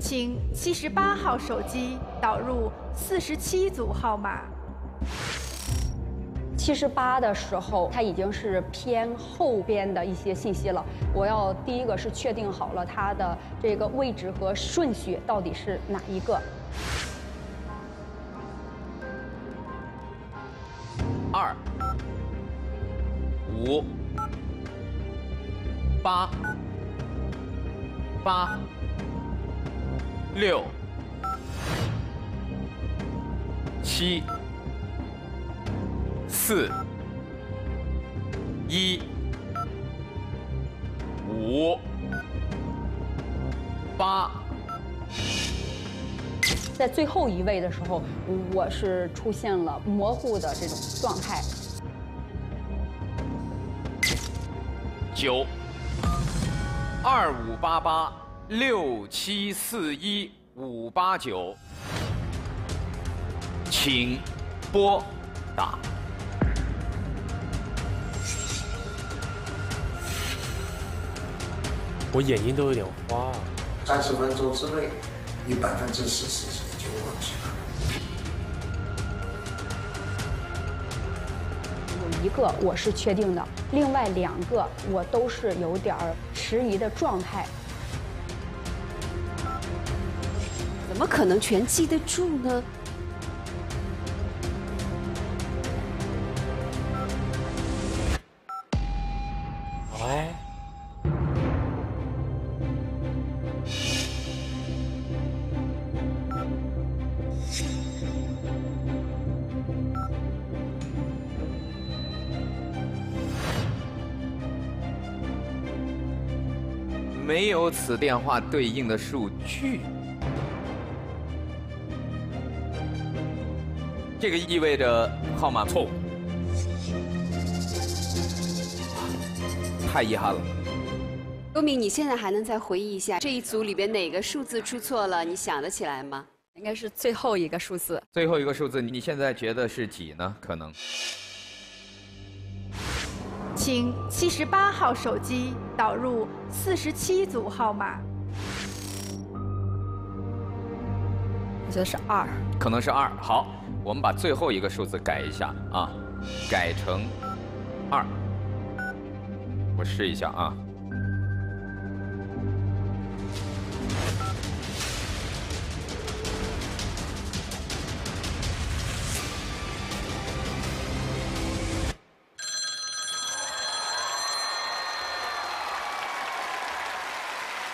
Speaker 18: 请七十八号手机导入四十七组号码。
Speaker 16: 七十八的时候，它已经是偏后边的一些信息了。我要第一个是确定好了它的这个位置和顺序到底是哪一个。
Speaker 1: 二五八八六七。四、一、五、八，
Speaker 16: 在最后一位的时候，我是出现了模糊的这种状态。
Speaker 1: 九、二五八八六七四一五八九，请拨打。
Speaker 3: 我眼睛都有点花。
Speaker 12: 三十分钟之内，你百分之四十就忘记了。
Speaker 16: 有一个我是确定的，另外两个我都是有点儿迟疑的状态。
Speaker 2: 怎么可能全记得住呢？
Speaker 1: 没有此电话对应的数据，这个意味着号码错误。太遗憾了。
Speaker 2: 刘敏，你现在还能再回忆一下这一组里边哪个数字出错了？你想得起来吗？
Speaker 15: 应该是最后一个数字。
Speaker 1: 最后一个数字，你现在觉得是几呢？可能。
Speaker 18: 请七十八号手机导入四十七组号码。
Speaker 15: 我觉得是二。
Speaker 1: 可能是二。好，我们把最后一个数字改一下啊，改成二。我试一下啊。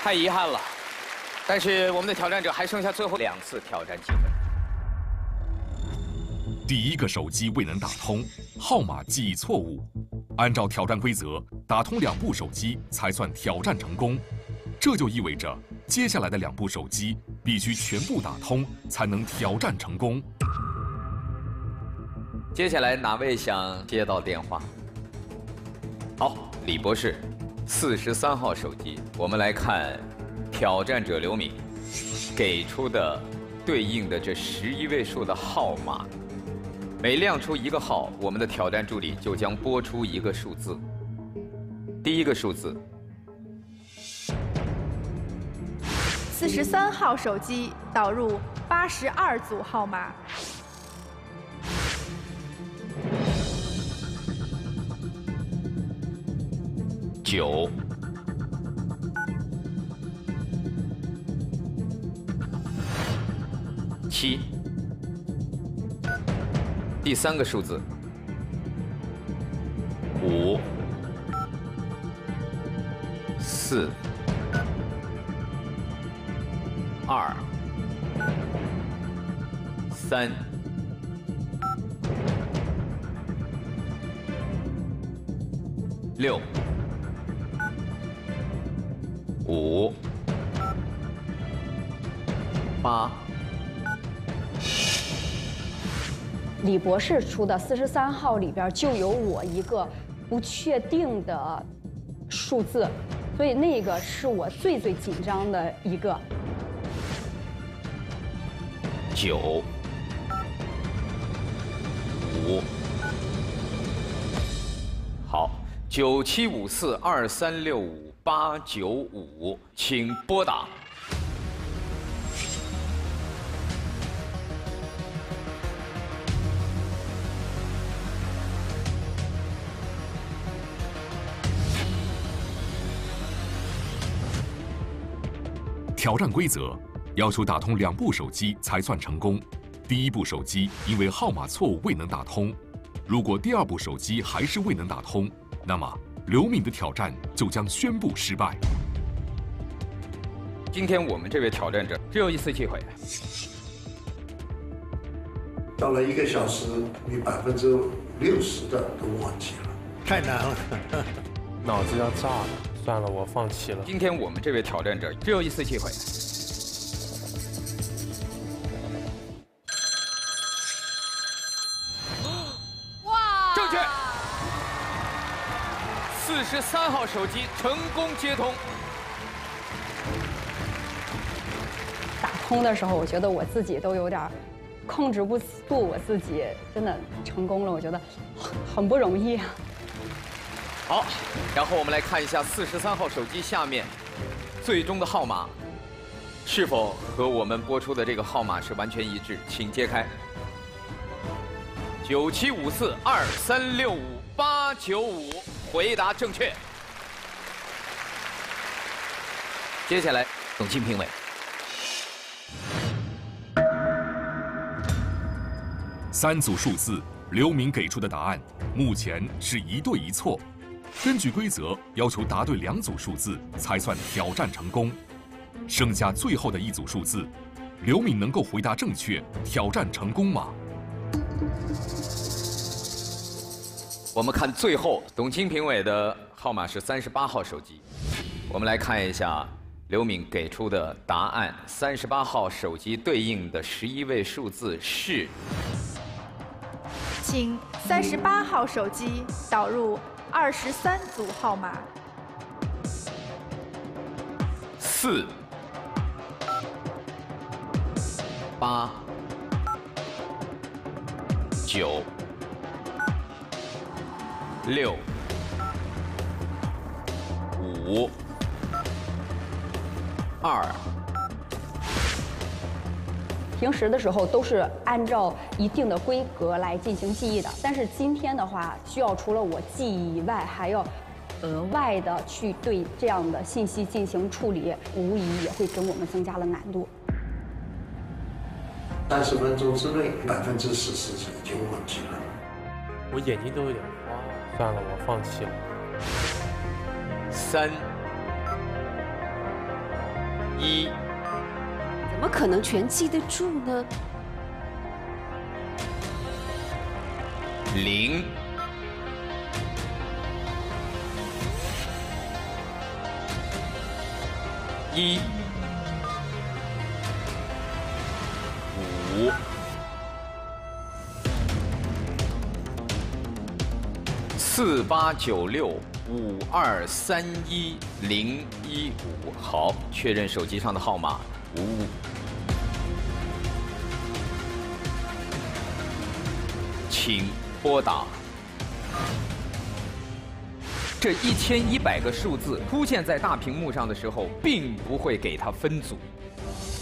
Speaker 1: 太遗憾了，但是我们的挑战者还剩下最后两次挑战机会。
Speaker 5: 第一个手机未能打通，号码记忆错误。按照挑战规则，打通两部手机才算挑战成功。这就意味着，接下来的两部手机必须全部打通才能挑战成功。
Speaker 1: 接下来哪位想接到电话？好，李博士。四十三号手机，我们来看挑战者刘敏给出的对应的这十一位数的号码。每亮出一个号，我们的挑战助理就将播出一个数字。第一个数字，
Speaker 18: 四十三号手机导入八十二组号码。
Speaker 1: 九七，第三个数字。五。四。二。三。六。五八，
Speaker 16: 李博士出的四十三号里边就有我一个不确定的数字，所以那个是我最最紧张的一个。
Speaker 1: 九五，好，九七五四二三六五。八九五，请拨打。
Speaker 5: 挑战规则要求打通两部手机才算成功。第一部手机因为号码错误未能打通，如果第二部手机还是未能打通，那么。刘敏的挑战就将宣布失败。
Speaker 1: 今天我们这位挑战者只有一次机会。
Speaker 12: 到了一个小时，你百分之六十的都忘记了，太难了，
Speaker 3: 脑子要炸了。算了，我放弃了。
Speaker 1: 今天我们这位挑战者只有一次机会。十三号手机成功接通。
Speaker 16: 打通的时候，我觉得我自己都有点控制不住我自己，真的成功了，我觉得很不容易啊。
Speaker 1: 好，然后我们来看一下四十三号手机下面最终的号码是否和我们播出的这个号码是完全一致，请揭开。九七五四二三六五八九五。回答正确。接下来，董卿评委。
Speaker 5: 三组数字，刘明给出的答案目前是一对一错。根据规则，要求答对两组数字才算挑战成功。剩下最后的一组数字，刘敏能够回答正确，挑战成功吗？
Speaker 1: 我们看最后董卿评委的号码是三十八号手机。我们来看一下刘敏给出的答案三十八号手机对应的十一位数字是？
Speaker 18: 请三十八号手机导入二十三组号码。
Speaker 1: 四。八。九。六、五、二。
Speaker 16: 平时的时候都是按照一定的规格来进行记忆的，但是今天的话，需要除了我记忆以外，还要额外的去对这样的信息进行处理，无疑也会给我们增加了难度。
Speaker 12: 三十分钟之内，百分之四十是已经忘记了。
Speaker 3: 我眼睛都有点花，算了，我放弃了。
Speaker 1: 三、一。
Speaker 2: 怎么可能全记得住呢？
Speaker 1: 零、一、五、四八九六五二三一零一五，好，确认手机上的号码五。请拨打。这一千一百个数字出现在大屏幕上的时候，并不会给它分组。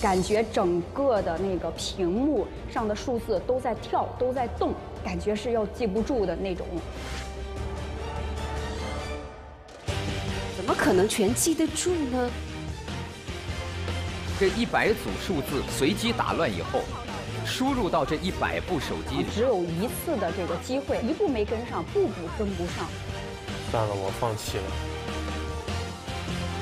Speaker 16: 感觉整个的那个屏幕上的数字都在跳，都在动，感觉是要记不住的那种。
Speaker 2: 么可能全记得住呢？
Speaker 1: 这一百组数字随机打乱以后。输入到这一百部手机里，
Speaker 16: 只有一次的这个机会，一步没跟上，步步跟不上。
Speaker 3: 算了，我放弃了。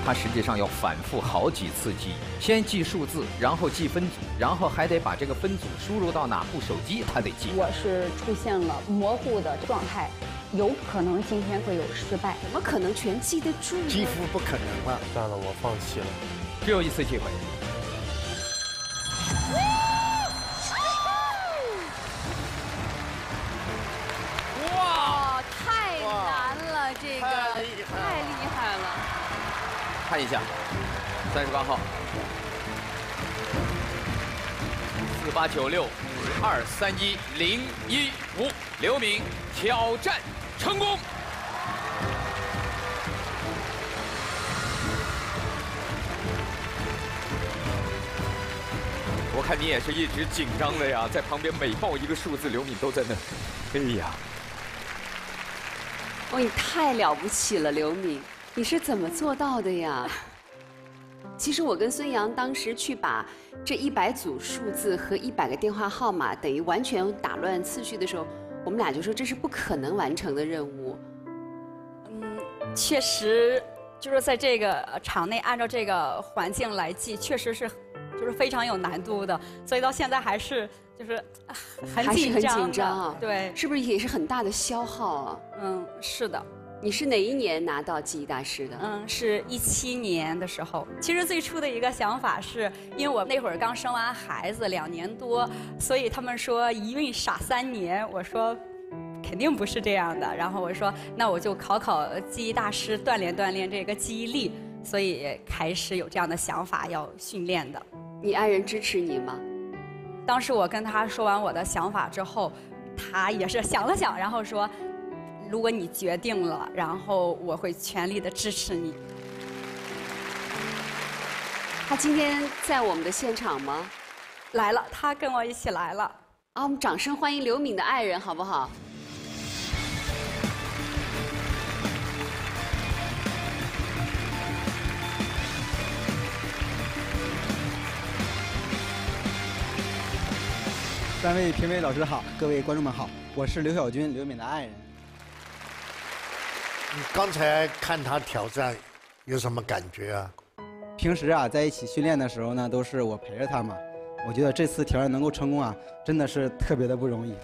Speaker 1: 他实际上要反复好几次记，先记数字，然后记分组，然后还得把这个分组输入到哪部手机，他得记。
Speaker 16: 我是出现了模糊的状态，有可能今天会有失败。
Speaker 2: 怎么可能全记得住？
Speaker 12: 几乎不可能了。
Speaker 3: 算了，我放弃了。
Speaker 1: 只有一次机会。哇，太难了，这个太厉害了看一下，三十八号，四八九六二三一零一五，刘敏挑战成功。我看你也是一直紧张的呀，在旁边每报一个数字，刘敏都在那。哎呀，
Speaker 2: 哦，你太了不起了，刘敏。你是怎么做到的呀？其实我跟孙杨当时去把这一百组数字和一百个电话号码等于完全打乱次序的时候，我们俩就说这是不可能完成的任务。
Speaker 15: 嗯，确实，就是在这个场内按照这个环境来记，确实是就是非常有难度的，所以到现在还是就是很紧张。
Speaker 2: 很紧张啊！
Speaker 15: 对，
Speaker 2: 是不是也是很大的消耗啊？
Speaker 15: 嗯，是的。
Speaker 2: 你是哪一年拿到记忆大师的？
Speaker 15: 嗯，是一七年的时候。其实最初的一个想法是，因为我那会儿刚生完孩子两年多，所以他们说一孕傻三年。我说，肯定不是这样的。然后我说，那我就考考记忆大师，锻炼锻炼这个记忆力。所以开始有这样的想法要训练的。
Speaker 2: 你爱人支持你吗？
Speaker 15: 当时我跟他说完我的想法之后，他也是想了想，然后说。如果你决定了，然后我会全力的支持你。
Speaker 2: 他今天在我们的现场吗？
Speaker 15: 来了，他跟我一起来了。
Speaker 2: 啊，我们掌声欢迎刘敏的爱人，好不好？
Speaker 19: 三位评委老师好，各位观众们好，我是刘晓军，刘敏的爱人。
Speaker 12: 刚才看他挑战，有什么感觉啊？
Speaker 19: 平时啊，在一起训练的时候呢，都是我陪着他嘛。我觉得这次挑战能够成功啊，真的是特别的不容易。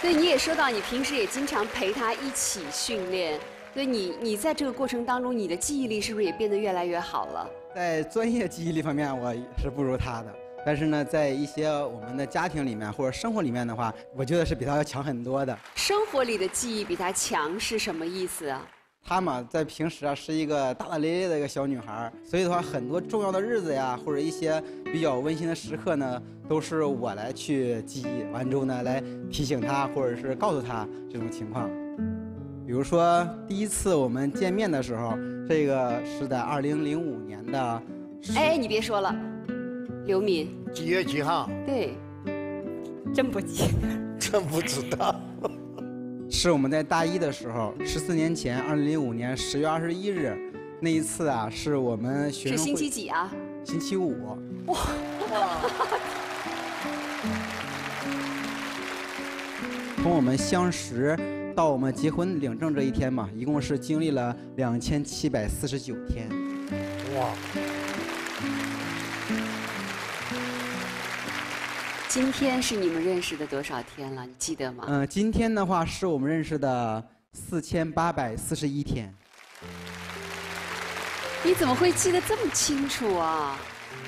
Speaker 2: 对，你也说到你平时也经常陪他一起训练，所以你你在这个过程当中，你的记忆力是不是也变得越来越好了？
Speaker 19: 在专业记忆力方面，我是不如他的。但是呢，在一些我们的家庭里面或者生活里面的话，我觉得是比他要强很多的。
Speaker 2: 生活里的记忆比他强是什么意思啊？
Speaker 19: 她嘛，在平时啊是一个大大咧咧的一个小女孩，所以的话，很多重要的日子呀，或者一些比较温馨的时刻呢，都是我来去记忆，完之后呢，来提醒她，或者是告诉她这种情况。比如说第一次我们见面的时候，这个是在二零零五年的。
Speaker 2: 哎，你别说了，刘敏，
Speaker 12: 几月几号？
Speaker 2: 对，
Speaker 15: 真不记得，
Speaker 12: 真不知道。
Speaker 19: 是我们在大一的时候，十四年前，二零零五年十月二十一日，那一次啊，是我们学生
Speaker 2: 是星期几啊？
Speaker 19: 星期五。哇！从我们相识到我们结婚领证这一天嘛，一共是经历了两千七百四十九天。哇！
Speaker 2: 今天是你们认识的多少天了？你记得吗？
Speaker 19: 嗯，今天的话是我们认识的四千八百四十一天。
Speaker 2: 你怎么会记得这么清楚啊？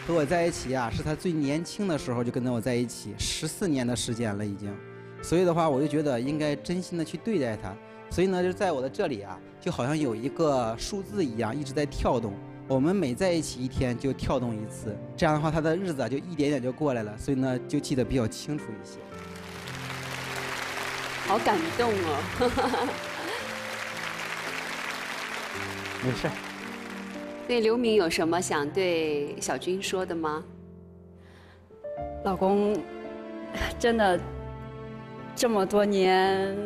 Speaker 19: 和我在一起呀，是他最年轻的时候就跟着我在一起，十四年的时间了已经。所以的话，我就觉得应该真心的去对待他。所以呢，就在我的这里啊，就好像有一个数字一样一直在跳动。我们每在一起一天就跳动一次，这样的话他的日子啊就一点点就过来了，所以呢就记得比较清楚一些。
Speaker 2: 好感动哦！
Speaker 19: 没事。
Speaker 2: 对刘敏有什么想对小军说的吗？
Speaker 15: 老公，真的这么多年，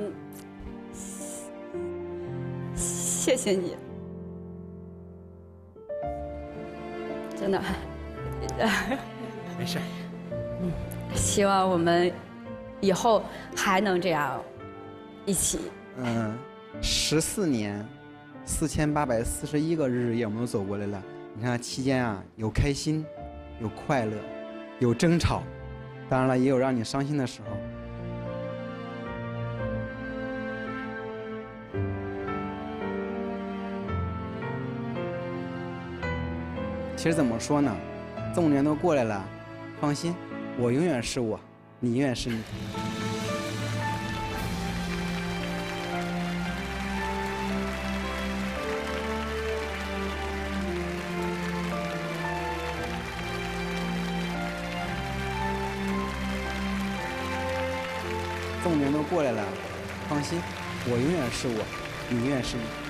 Speaker 15: 谢谢你。真的，
Speaker 19: 没事。
Speaker 15: 嗯，希望我们以后还能这样一起。
Speaker 19: 嗯，十四年，四千八百四十一个日日夜，我们都走过来了。你看期间啊，有开心，有快乐，有争吵，当然了，也有让你伤心的时候。其实怎么说呢，这么多年都过来了，放心，我永远是我，你永远是你。这么多年都过来了，放心，我永远是我，你永远是你。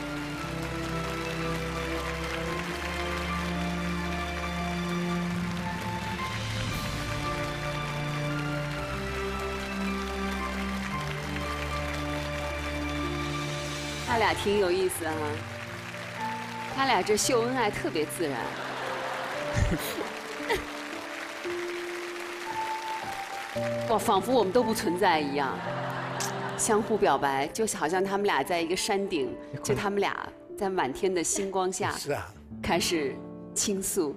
Speaker 2: 俩挺有意思哈，他俩这秀恩爱特别自然，哇，仿佛我们都不存在一样，相互表白，就好像他们俩在一个山顶，就他们俩在满天的星光下，
Speaker 12: 是啊，
Speaker 2: 开始倾诉，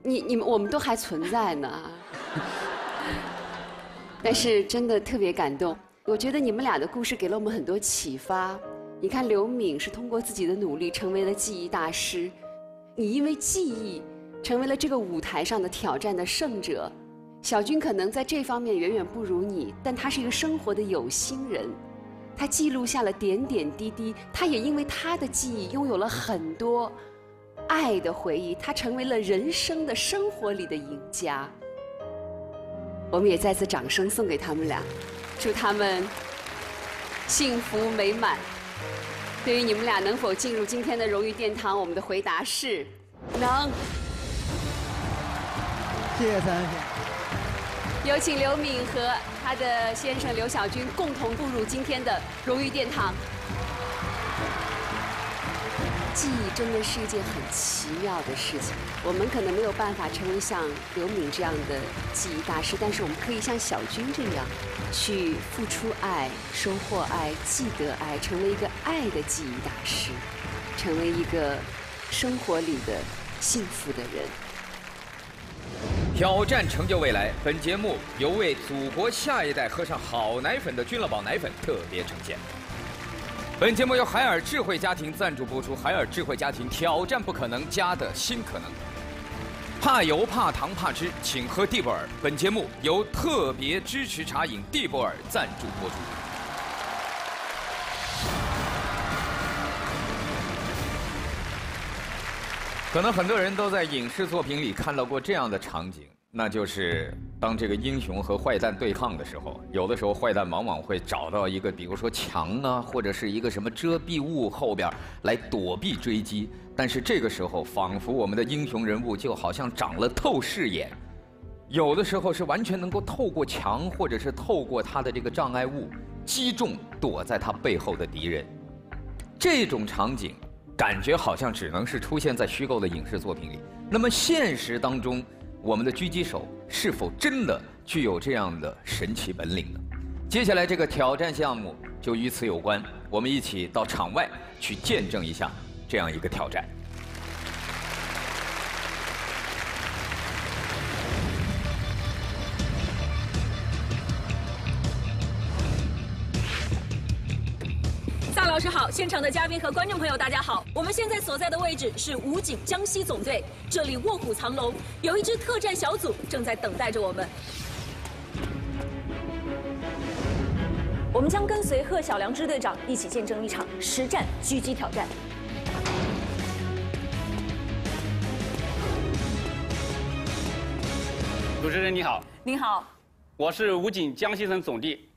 Speaker 2: 你你们我们都还存在呢，但是真的特别感动，我觉得你们俩的故事给了我们很多启发。你看，刘敏是通过自己的努力成为了记忆大师，你因为记忆成为了这个舞台上的挑战的胜者。小军可能在这方面远远不如你，但他是一个生活的有心人，他记录下了点点滴滴，他也因为他的记忆拥有了很多爱的回忆，他成为了人生的生活里的赢家。我们也再次掌声送给他们俩，祝他们幸福美满。对于你们俩能否进入今天的荣誉殿堂，我们的回答是能。
Speaker 19: 谢谢三位。
Speaker 2: 有请刘敏和他的先生刘晓军共同步入今天的荣誉殿堂。记忆真的是一件很奇妙的事情。我们可能没有办法成为像刘敏这样的记忆大师，但是我们可以像小军这样，去付出爱、收获爱、记得爱，成为一个爱的记忆大师，成为一个生活里的幸福的人。
Speaker 1: 挑战成就未来，本节目由为祖国下一代喝上好奶粉的君乐宝奶粉特别呈现。本节目由海尔智慧家庭赞助播出。海尔智慧家庭挑战不可能，家的新可能。怕油怕糖怕脂，请喝蒂博尔。本节目由特别支持茶饮蒂博尔赞助播出。可能很多人都在影视作品里看到过这样的场景。那就是当这个英雄和坏蛋对抗的时候，有的时候坏蛋往往会找到一个，比如说墙啊，或者是一个什么遮蔽物后边来躲避追击。但是这个时候，仿佛我们的英雄人物就好像长了透视眼，有的时候是完全能够透过墙，或者是透过他的这个障碍物，击中躲在他背后的敌人。这种场景。感觉好像只能是出现在虚构的影视作品里。那么现实当中，我们的狙击手是否真的具有这样的神奇本领呢？接下来这个挑战项目就与此有关。我们一起到场外去见证一下这样一个挑战。
Speaker 20: 老师好，现场的嘉宾和观众朋友，大家好。我们现在所在的位置是武警江西总队，这里卧虎藏龙，有一支特战小组正在等待着我们。我们将跟随贺小良支队长一起见证一场实战狙击挑战。
Speaker 4: 主持人你好，
Speaker 20: 您好，
Speaker 4: 我是武警江西省总队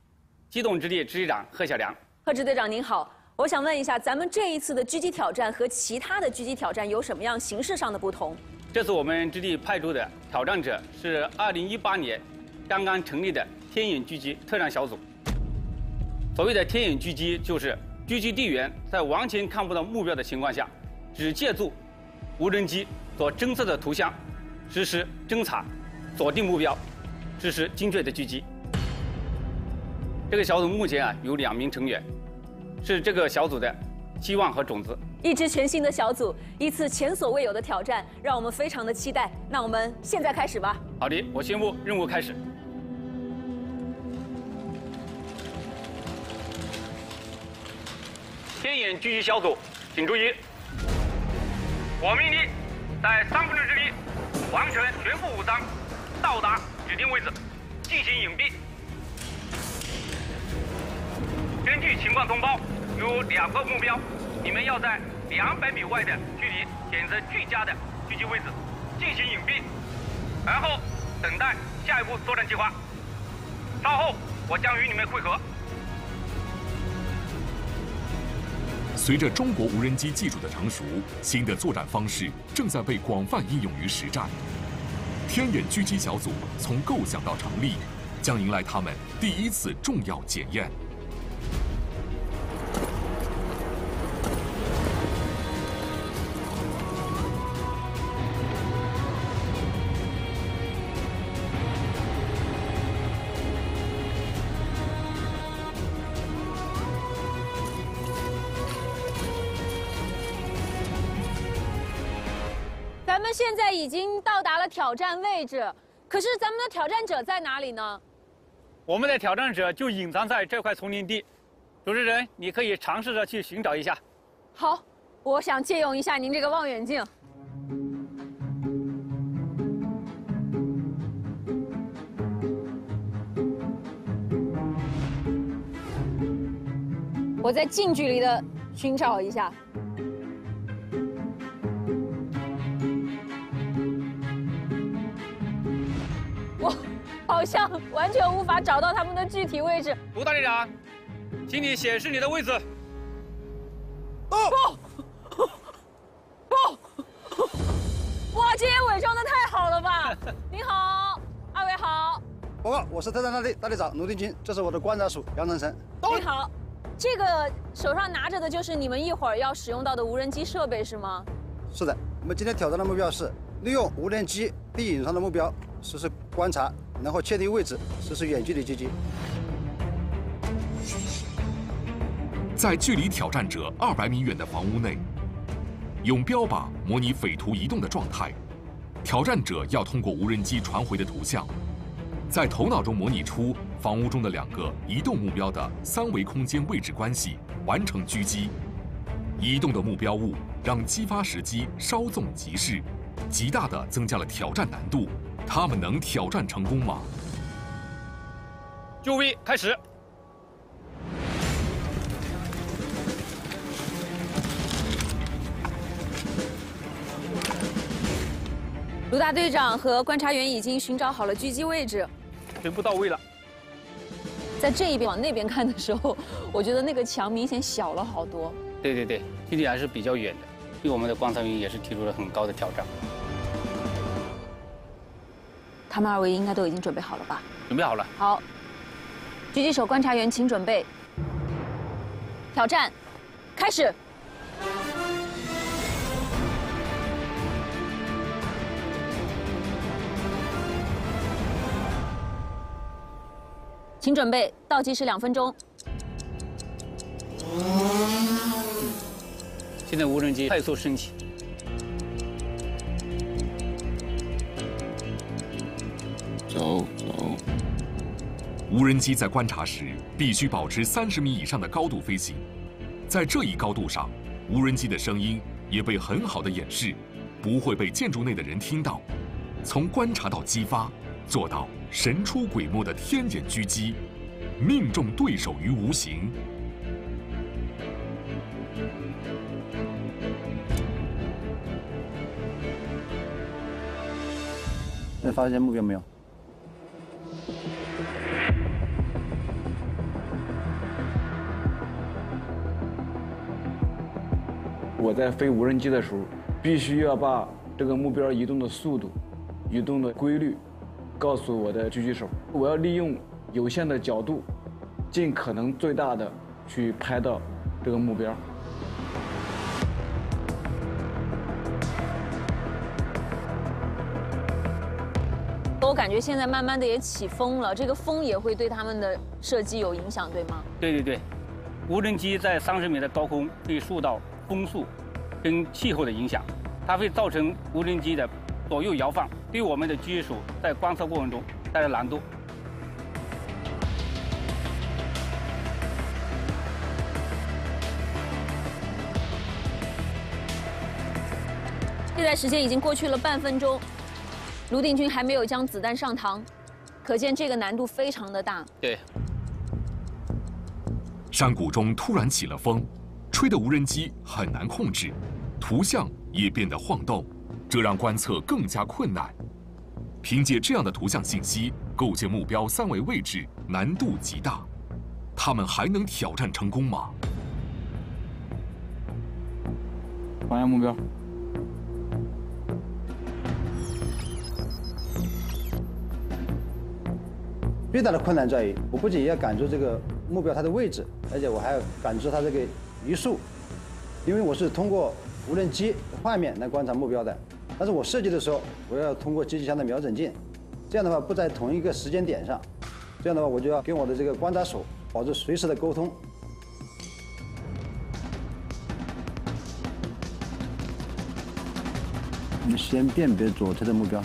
Speaker 4: 机动支队支队长贺小良。
Speaker 20: 贺支队长您好。我想问一下，咱们这一次的狙击挑战和其他的狙击挑战有什么样形式上的不同？
Speaker 4: 这次我们支地派出的挑战者是2018年刚刚成立的天眼狙击特战小组。所谓的天眼狙击，就是狙击队员在完全看不到目标的情况下，只借助无人机所侦测的图像，实施侦查、锁定目标，实施精确的狙击。这个小组目前啊有两名成员。是这个小组的希望和种子。
Speaker 20: 一支全新的小组，一次前所未有的挑战，让我们非常的期待。那我们现在开始吧。
Speaker 4: 好的，我宣布任务开始。天眼狙击小组，请注意，我命令在三分钟之内完成全副武装，到达指定位置，进行隐蔽。据情况通报，有两个目标，你们要在两百米外的距离选择最佳的狙击位置进行隐蔽，然后等待下一步作战计划。稍后我将与你们会合。
Speaker 5: 随着中国无人机技术的成熟，新的作战方式正在被广泛应用于实战。天眼狙击小组从构想到成立，将迎来他们第一次重要检验。
Speaker 20: 挑战位置，可是咱们的挑战者在哪里呢？
Speaker 4: 我们的挑战者就隐藏在这块丛林地。主持人，你可以尝试着去寻找一下。
Speaker 20: 好，我想借用一下您这个望远镜。我再近距离的寻找一下。好像完全无法找到他们的具体位置。
Speaker 4: 卢大队长，请你显示你的位置。
Speaker 20: 不，不，哇，今天伪装的太好了吧！你好，二位好。
Speaker 21: 报告，我是特战大队大队长卢定军，这是我的观察属杨成成。
Speaker 20: 你好，这个手上拿着的就是你们一会儿要使用到的无人机设备是吗？
Speaker 21: 是的，我们今天挑战的目标是利用无人机对隐藏的目标实施观察。然后确定位置，实施远距离狙击。
Speaker 5: 在距离挑战者二百米远的房屋内，用标靶模拟匪徒移动的状态。挑战者要通过无人机传回的图像，在头脑中模拟出房屋中的两个移动目标的三维空间位置关系，完成狙击。移动的目标物让击发时机稍纵即逝，极大的增加了挑战难度。他们能挑战成功吗？
Speaker 4: 就位，开始。
Speaker 20: 卢大队长和观察员已经寻找好了狙击位置，
Speaker 4: 全部到位了。
Speaker 20: 在这一边往那边看的时候，我觉得那个墙明显小了好多。
Speaker 4: 对对对，距离还是比较远的，对我们的观察员也是提出了很高的挑战。
Speaker 20: 他们二位应该都已经准备好了吧？
Speaker 4: 准备好了。
Speaker 20: 好，狙击手、观察员，请准备。挑战，开始。请准备，倒计时两分钟。
Speaker 4: 现在无人机快速升起。
Speaker 5: 走。无人机在观察时必须保持三十米以上的高度飞行，在这一高度上，无人机的声音也被很好的掩饰，不会被建筑内的人听到。从观察到激发，做到。神出鬼没的天眼狙击，命中对手于无形。
Speaker 21: 发现目标没有？
Speaker 22: 我在飞无人机的时候，必须要把这个目标移动的速度、移动的规律。告诉我的狙击手，我要利用有限的角度，尽可能最大的去拍到这个目标。
Speaker 20: 我感觉现在慢慢的也起风了，这个风也会对他们的射击有影响，对吗？
Speaker 4: 对对对，无人机在三十米的高空会受到风速跟气候的影响，它会造成无人机的。左右摇晃，对我们的狙击手在观测过程中带来难度。
Speaker 20: 现在时间已经过去了半分钟，卢定军还没有将子弹上膛，可见这个难度非常的大。
Speaker 4: 对。
Speaker 5: 山谷中突然起了风，吹的无人机很难控制，图像也变得晃动。这让观测更加困难。凭借这样的图像信息构建目标三维位置难度极大，他们还能挑战成功吗？
Speaker 22: 发现目标。
Speaker 21: 最大的困难在于，我不仅要感知这个目标它的位置，而且我还要感知它这个移速，因为我是通过无人机画面来观察目标的。但是我设计的时候，我要通过机器枪的瞄准镜，这样的话不在同一个时间点上，这样的话我就要跟我的这个观察手保持随时的沟通。我们先辨别左侧的目标，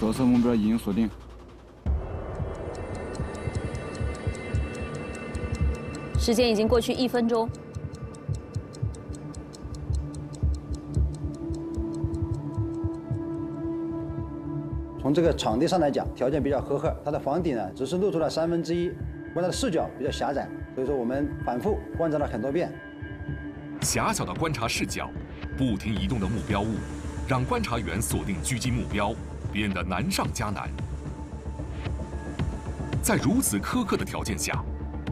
Speaker 22: 左侧目标已经锁定。
Speaker 20: 时间已经过去一分钟。
Speaker 21: 从这个场地上来讲，条件比较苛刻，它的房顶呢只是露出了三分之一，观察的视角比较狭窄，所以说我们反复观察了很多遍。
Speaker 5: 狭小的观察视角，不停移动的目标物，让观察员锁定狙击目标变得难上加难。在如此苛刻的条件下，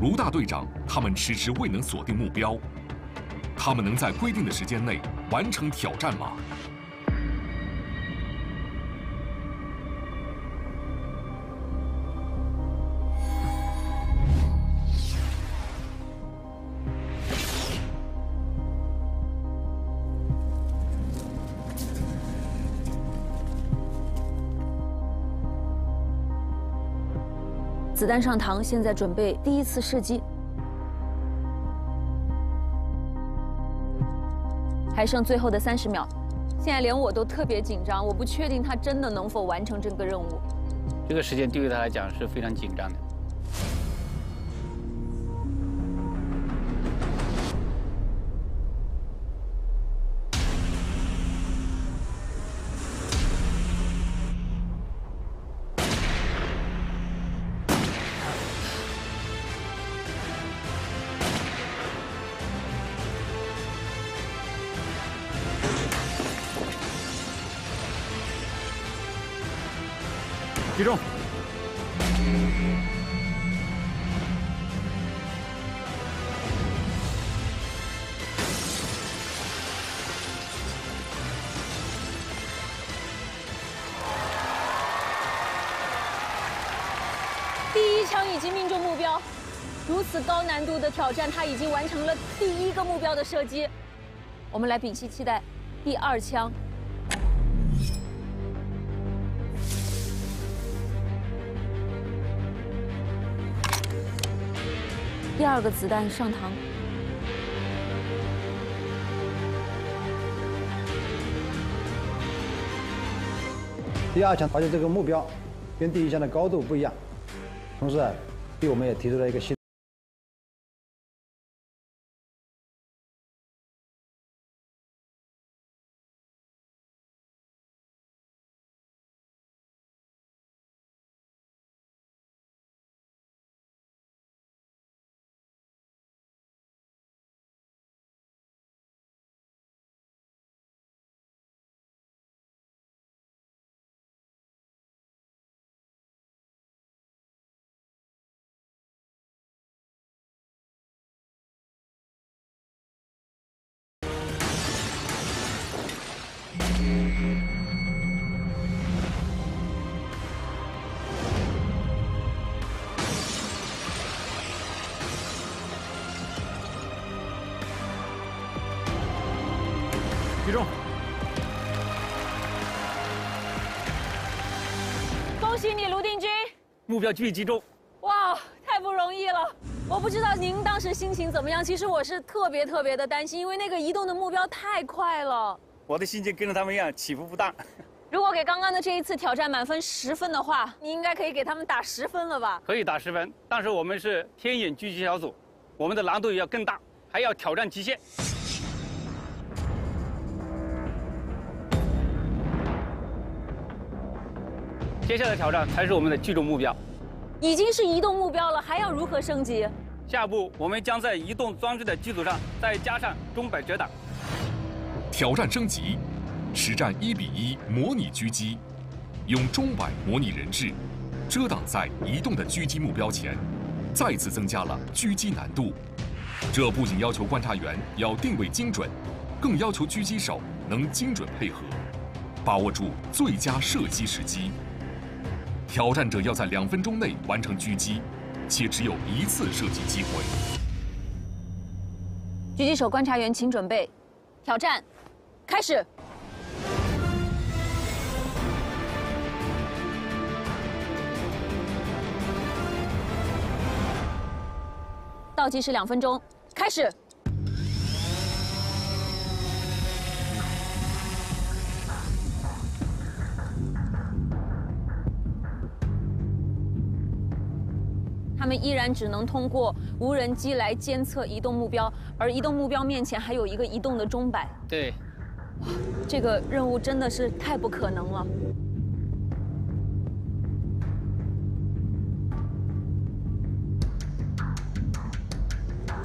Speaker 5: 卢大队长他们迟迟未能锁定目标，他们能在规定的时间内完成挑战吗？
Speaker 20: 弹上膛，现在准备第一次射击，还剩最后的三十秒，现在连我都特别紧张，我不确定他真的能否完成这个任务。
Speaker 4: 这个时间对于他来讲是非常紧张的。
Speaker 20: 高难度的挑战，他已经完成了第一个目标的射击。我们来屏息期待第二枪。第二个子弹上膛。
Speaker 21: 第二枪发现这个目标跟第一枪的高度不一样，同时啊，对我们也提出了一个新。
Speaker 4: 目标狙击击中！
Speaker 20: 哇，太不容易了！我不知道您当时心情怎么样。其实我是特别特别的担心，因为那个移动的目标太快了。
Speaker 4: 我的心情跟着他们一样，起伏不大。
Speaker 20: 如果给刚刚的这一次挑战满分十分的话，你应该可以给他们打十分了吧？
Speaker 4: 可以打十分，但是我们是天眼狙击小组，我们的难度要更大，还要挑战极限。接下来挑战才是我们的聚中目标，
Speaker 20: 已经是移动目标了，还要如何升级？
Speaker 4: 下一步我们将在移动装置的基础上再加上钟摆遮挡。
Speaker 5: 挑战升级，实战一比一模拟狙击，用钟摆模拟人质，遮挡在移动的狙击目标前，再次增加了狙击难度。这不仅要求观察员要定位精准，更要求狙击手能精准配合，把握住最佳射击时机。挑战者要在两分钟内完成狙击，且只有一次射击机会。
Speaker 20: 狙击手、观察员，请准备，挑战开始。倒计时两分钟，开始。他们依然只能通过无人机来监测移动目标，而移动目标面前还有一个移动的钟摆。
Speaker 4: 对，
Speaker 20: 这个任务真的是太不可能了。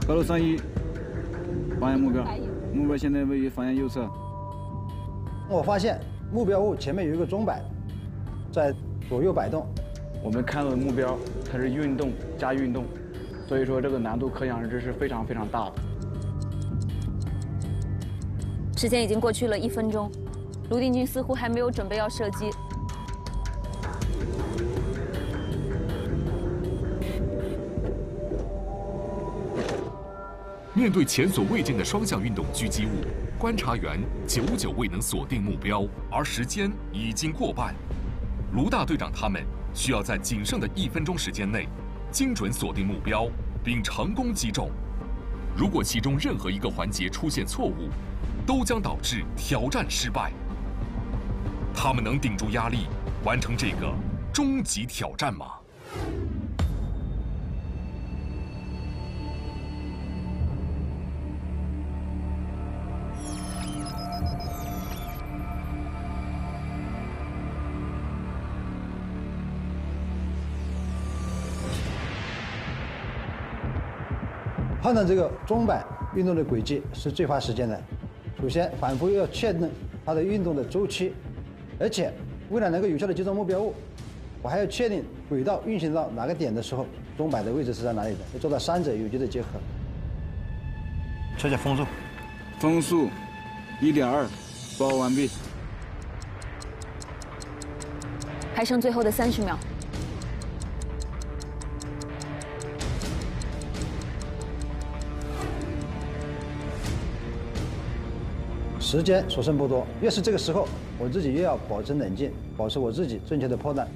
Speaker 22: 高度三一，发现目标，目标现在位于房檐右侧。
Speaker 21: 我发现目标物前面有一个钟摆，在左右摆动。
Speaker 22: 我们看到的目标，它是运动加运动，所以说这个难度可想而知是非常非常大的。
Speaker 20: 时间已经过去了一分钟，卢定军似乎还没有准备要射击。
Speaker 5: 面对前所未见的双向运动狙击物，观察员久久未能锁定目标，而时间已经过半。卢大队长他们。需要在仅剩的一分钟时间内，精准锁定目标，并成功击中。如果其中任何一个环节出现错误，都将导致挑战失败。他们能顶住压力，完成这个终极挑战吗？
Speaker 21: 判断这个钟摆运动的轨迹是最花时间的。首先，反复要确认它的运动的周期，而且为了能够有效的击中目标物，我还要确定轨道运行到哪个点的时候，钟摆的位置是在哪里的，要做到三者有机的结合。
Speaker 22: 测下风速，风速一点二，报完毕。
Speaker 20: 还剩最后的三十秒。
Speaker 21: 时间所剩不多，越是这个时候，我自己越要保持冷静，保持我自己正确的破断。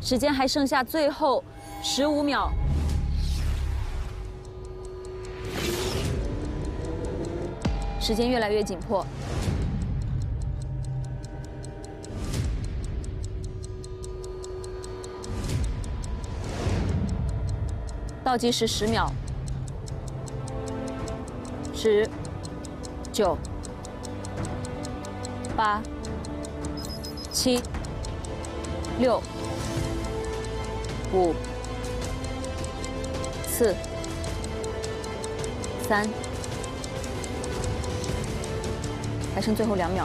Speaker 20: 时间还剩下最后十五秒，时间越来越紧迫。倒计时十秒。十、九、八、七、六、五、四、三，还剩最后两秒。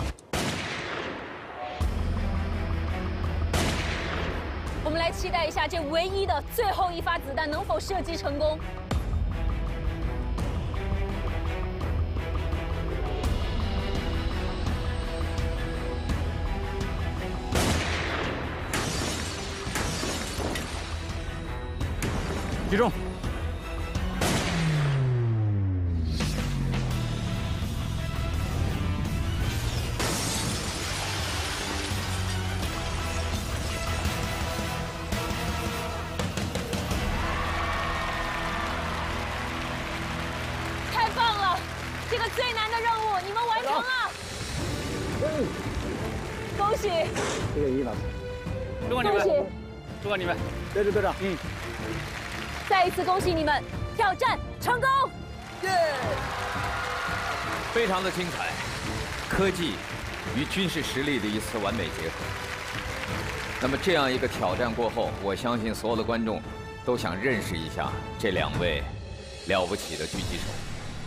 Speaker 20: 我们来期待一下，这唯一的最后一发子弹能否射击成功？
Speaker 22: 集中！
Speaker 20: 太棒了！这个最难的任务你们完成了，恭喜！
Speaker 21: 谢谢易老师，
Speaker 4: 祝贺你们！祝贺你们！
Speaker 21: 队长队长。嗯。
Speaker 20: 再一次恭喜你们，挑战成功！耶！
Speaker 1: 非常的精彩，科技与军事实力的一次完美结合。那么这样一个挑战过后，我相信所有的观众都想认识一下这两位了不起的狙击手。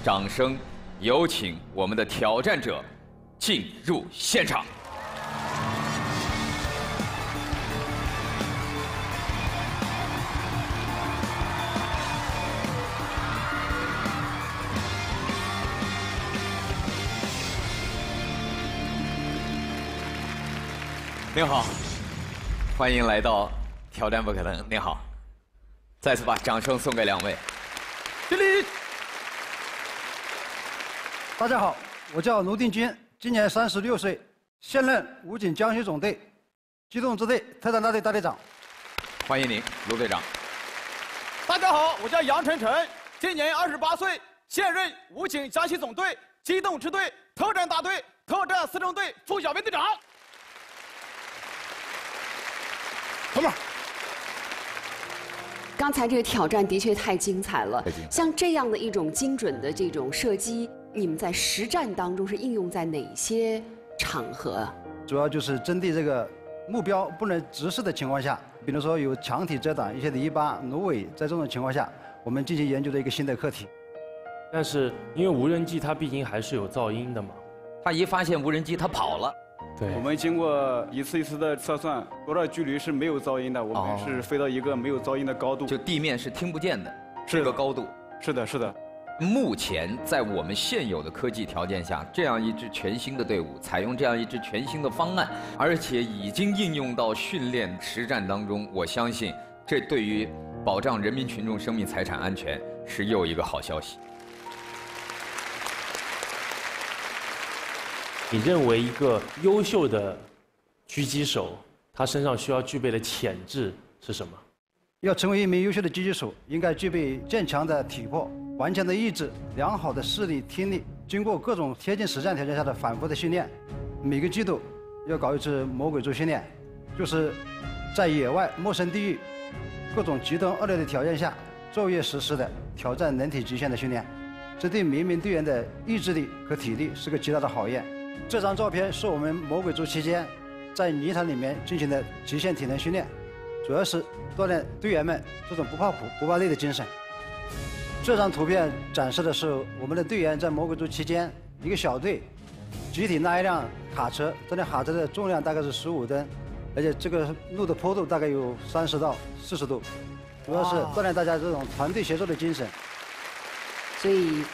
Speaker 1: 掌声有请我们的挑战者进入现场。您好，欢迎来到挑战不可能。您好，再次把掌声送给两位。敬礼。
Speaker 21: 大家好，我叫卢定军，今年三十六岁，现任武警江西总队机动支队特战大队大队长。
Speaker 1: 欢迎您，卢队长。
Speaker 23: 大家好，我叫杨晨晨，今年二十八岁，现任武警江西总队机动支队特战大队特战四中队副小队队长。
Speaker 21: 哥们儿，
Speaker 2: 刚才这个挑战的确太精彩了。像这样的一种精准的这种射击，你们在实战当中是应用在哪些场合？
Speaker 21: 主要就是针对这个目标不能直视的情况下，比如说有墙体遮挡、一些篱笆、芦苇，在这种情况下，我们进行研究的一个新的课题。
Speaker 3: 但是因为无人机它毕竟还是有噪音的嘛，
Speaker 1: 它一发现无人机它跑了。
Speaker 3: 对，
Speaker 22: 我们经过一次一次的测算，多少距离是没有噪音的？我们是飞到一个没有噪音的高度，
Speaker 1: 就地面是听不见的，这个高度。
Speaker 22: 是的，是的。
Speaker 1: 目前在我们现有的科技条件下，这样一支全新的队伍，采用这样一支全新的方案，而且已经应用到训练实战当中，我相信这对于保障人民群众生命财产安全是又一个好消息。
Speaker 3: 你认为一个优秀的狙击手，他身上需要具备的潜质是什么？
Speaker 21: 要成为一名优秀的狙击手，应该具备坚强的体魄、顽强的意志、良好的视力、听力。经过各种贴近实战条件下的反复的训练，每个季度要搞一次魔鬼周训练，就是在野外陌生地域、各种极端恶劣的条件下昼夜实施的挑战人体极限的训练。这对每名队员的意志力和体力是个极大的考验。这张照片是我们魔鬼族期间在泥潭里面进行的极限体能训练，主要是锻炼队员们这种不怕苦、不怕累的精神。这张图片展示的是我们的队员在魔鬼族期间，一个小队集体拉一辆卡车，这辆卡车的重量大概是十五吨，而且这个路的坡度大概有三十到四十度，主要是锻炼大家这种团队协作的精神。
Speaker 2: 所以，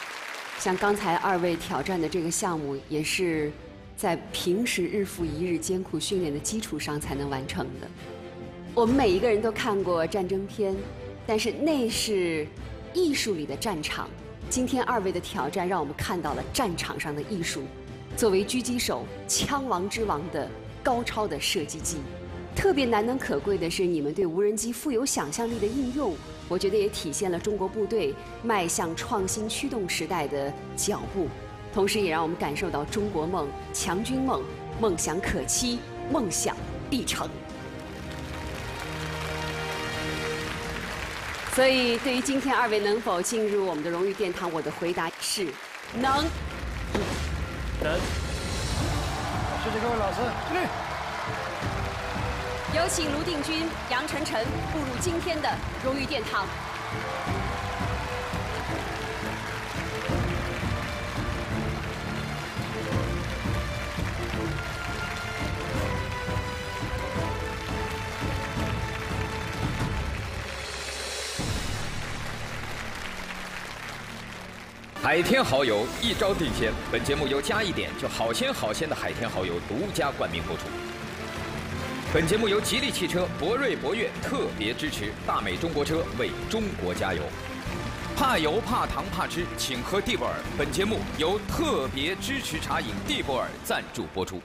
Speaker 2: 像刚才二位挑战的这个项目，也是在平时日复一日艰苦训练的基础上才能完成的。我们每一个人都看过战争片，但是那是艺术里的战场。今天二位的挑战，让我们看到了战场上的艺术。作为狙击手，枪王之王的高超的射击技艺，特别难能可贵的是你们对无人机富有想象力的应用。我觉得也体现了中国部队迈向创新驱动时代的脚步，同时也让我们感受到中国梦、强军梦，梦想可期，梦想必成。所以，对于今天二位能否进入我们的荣誉殿堂，我的回答是能。
Speaker 21: 能。谢谢各位老师。
Speaker 2: 有请卢定军、杨晨晨步入今天的荣誉殿堂。
Speaker 1: 海天蚝油一招定鲜，本节目由加一点就好鲜好鲜的海天蚝油独家冠名播出。本节目由吉利汽车博瑞博越特别支持，大美中国车为中国加油。怕油怕糖怕吃，请喝蒂博尔。本节目由特别支持茶饮蒂博尔赞助播出。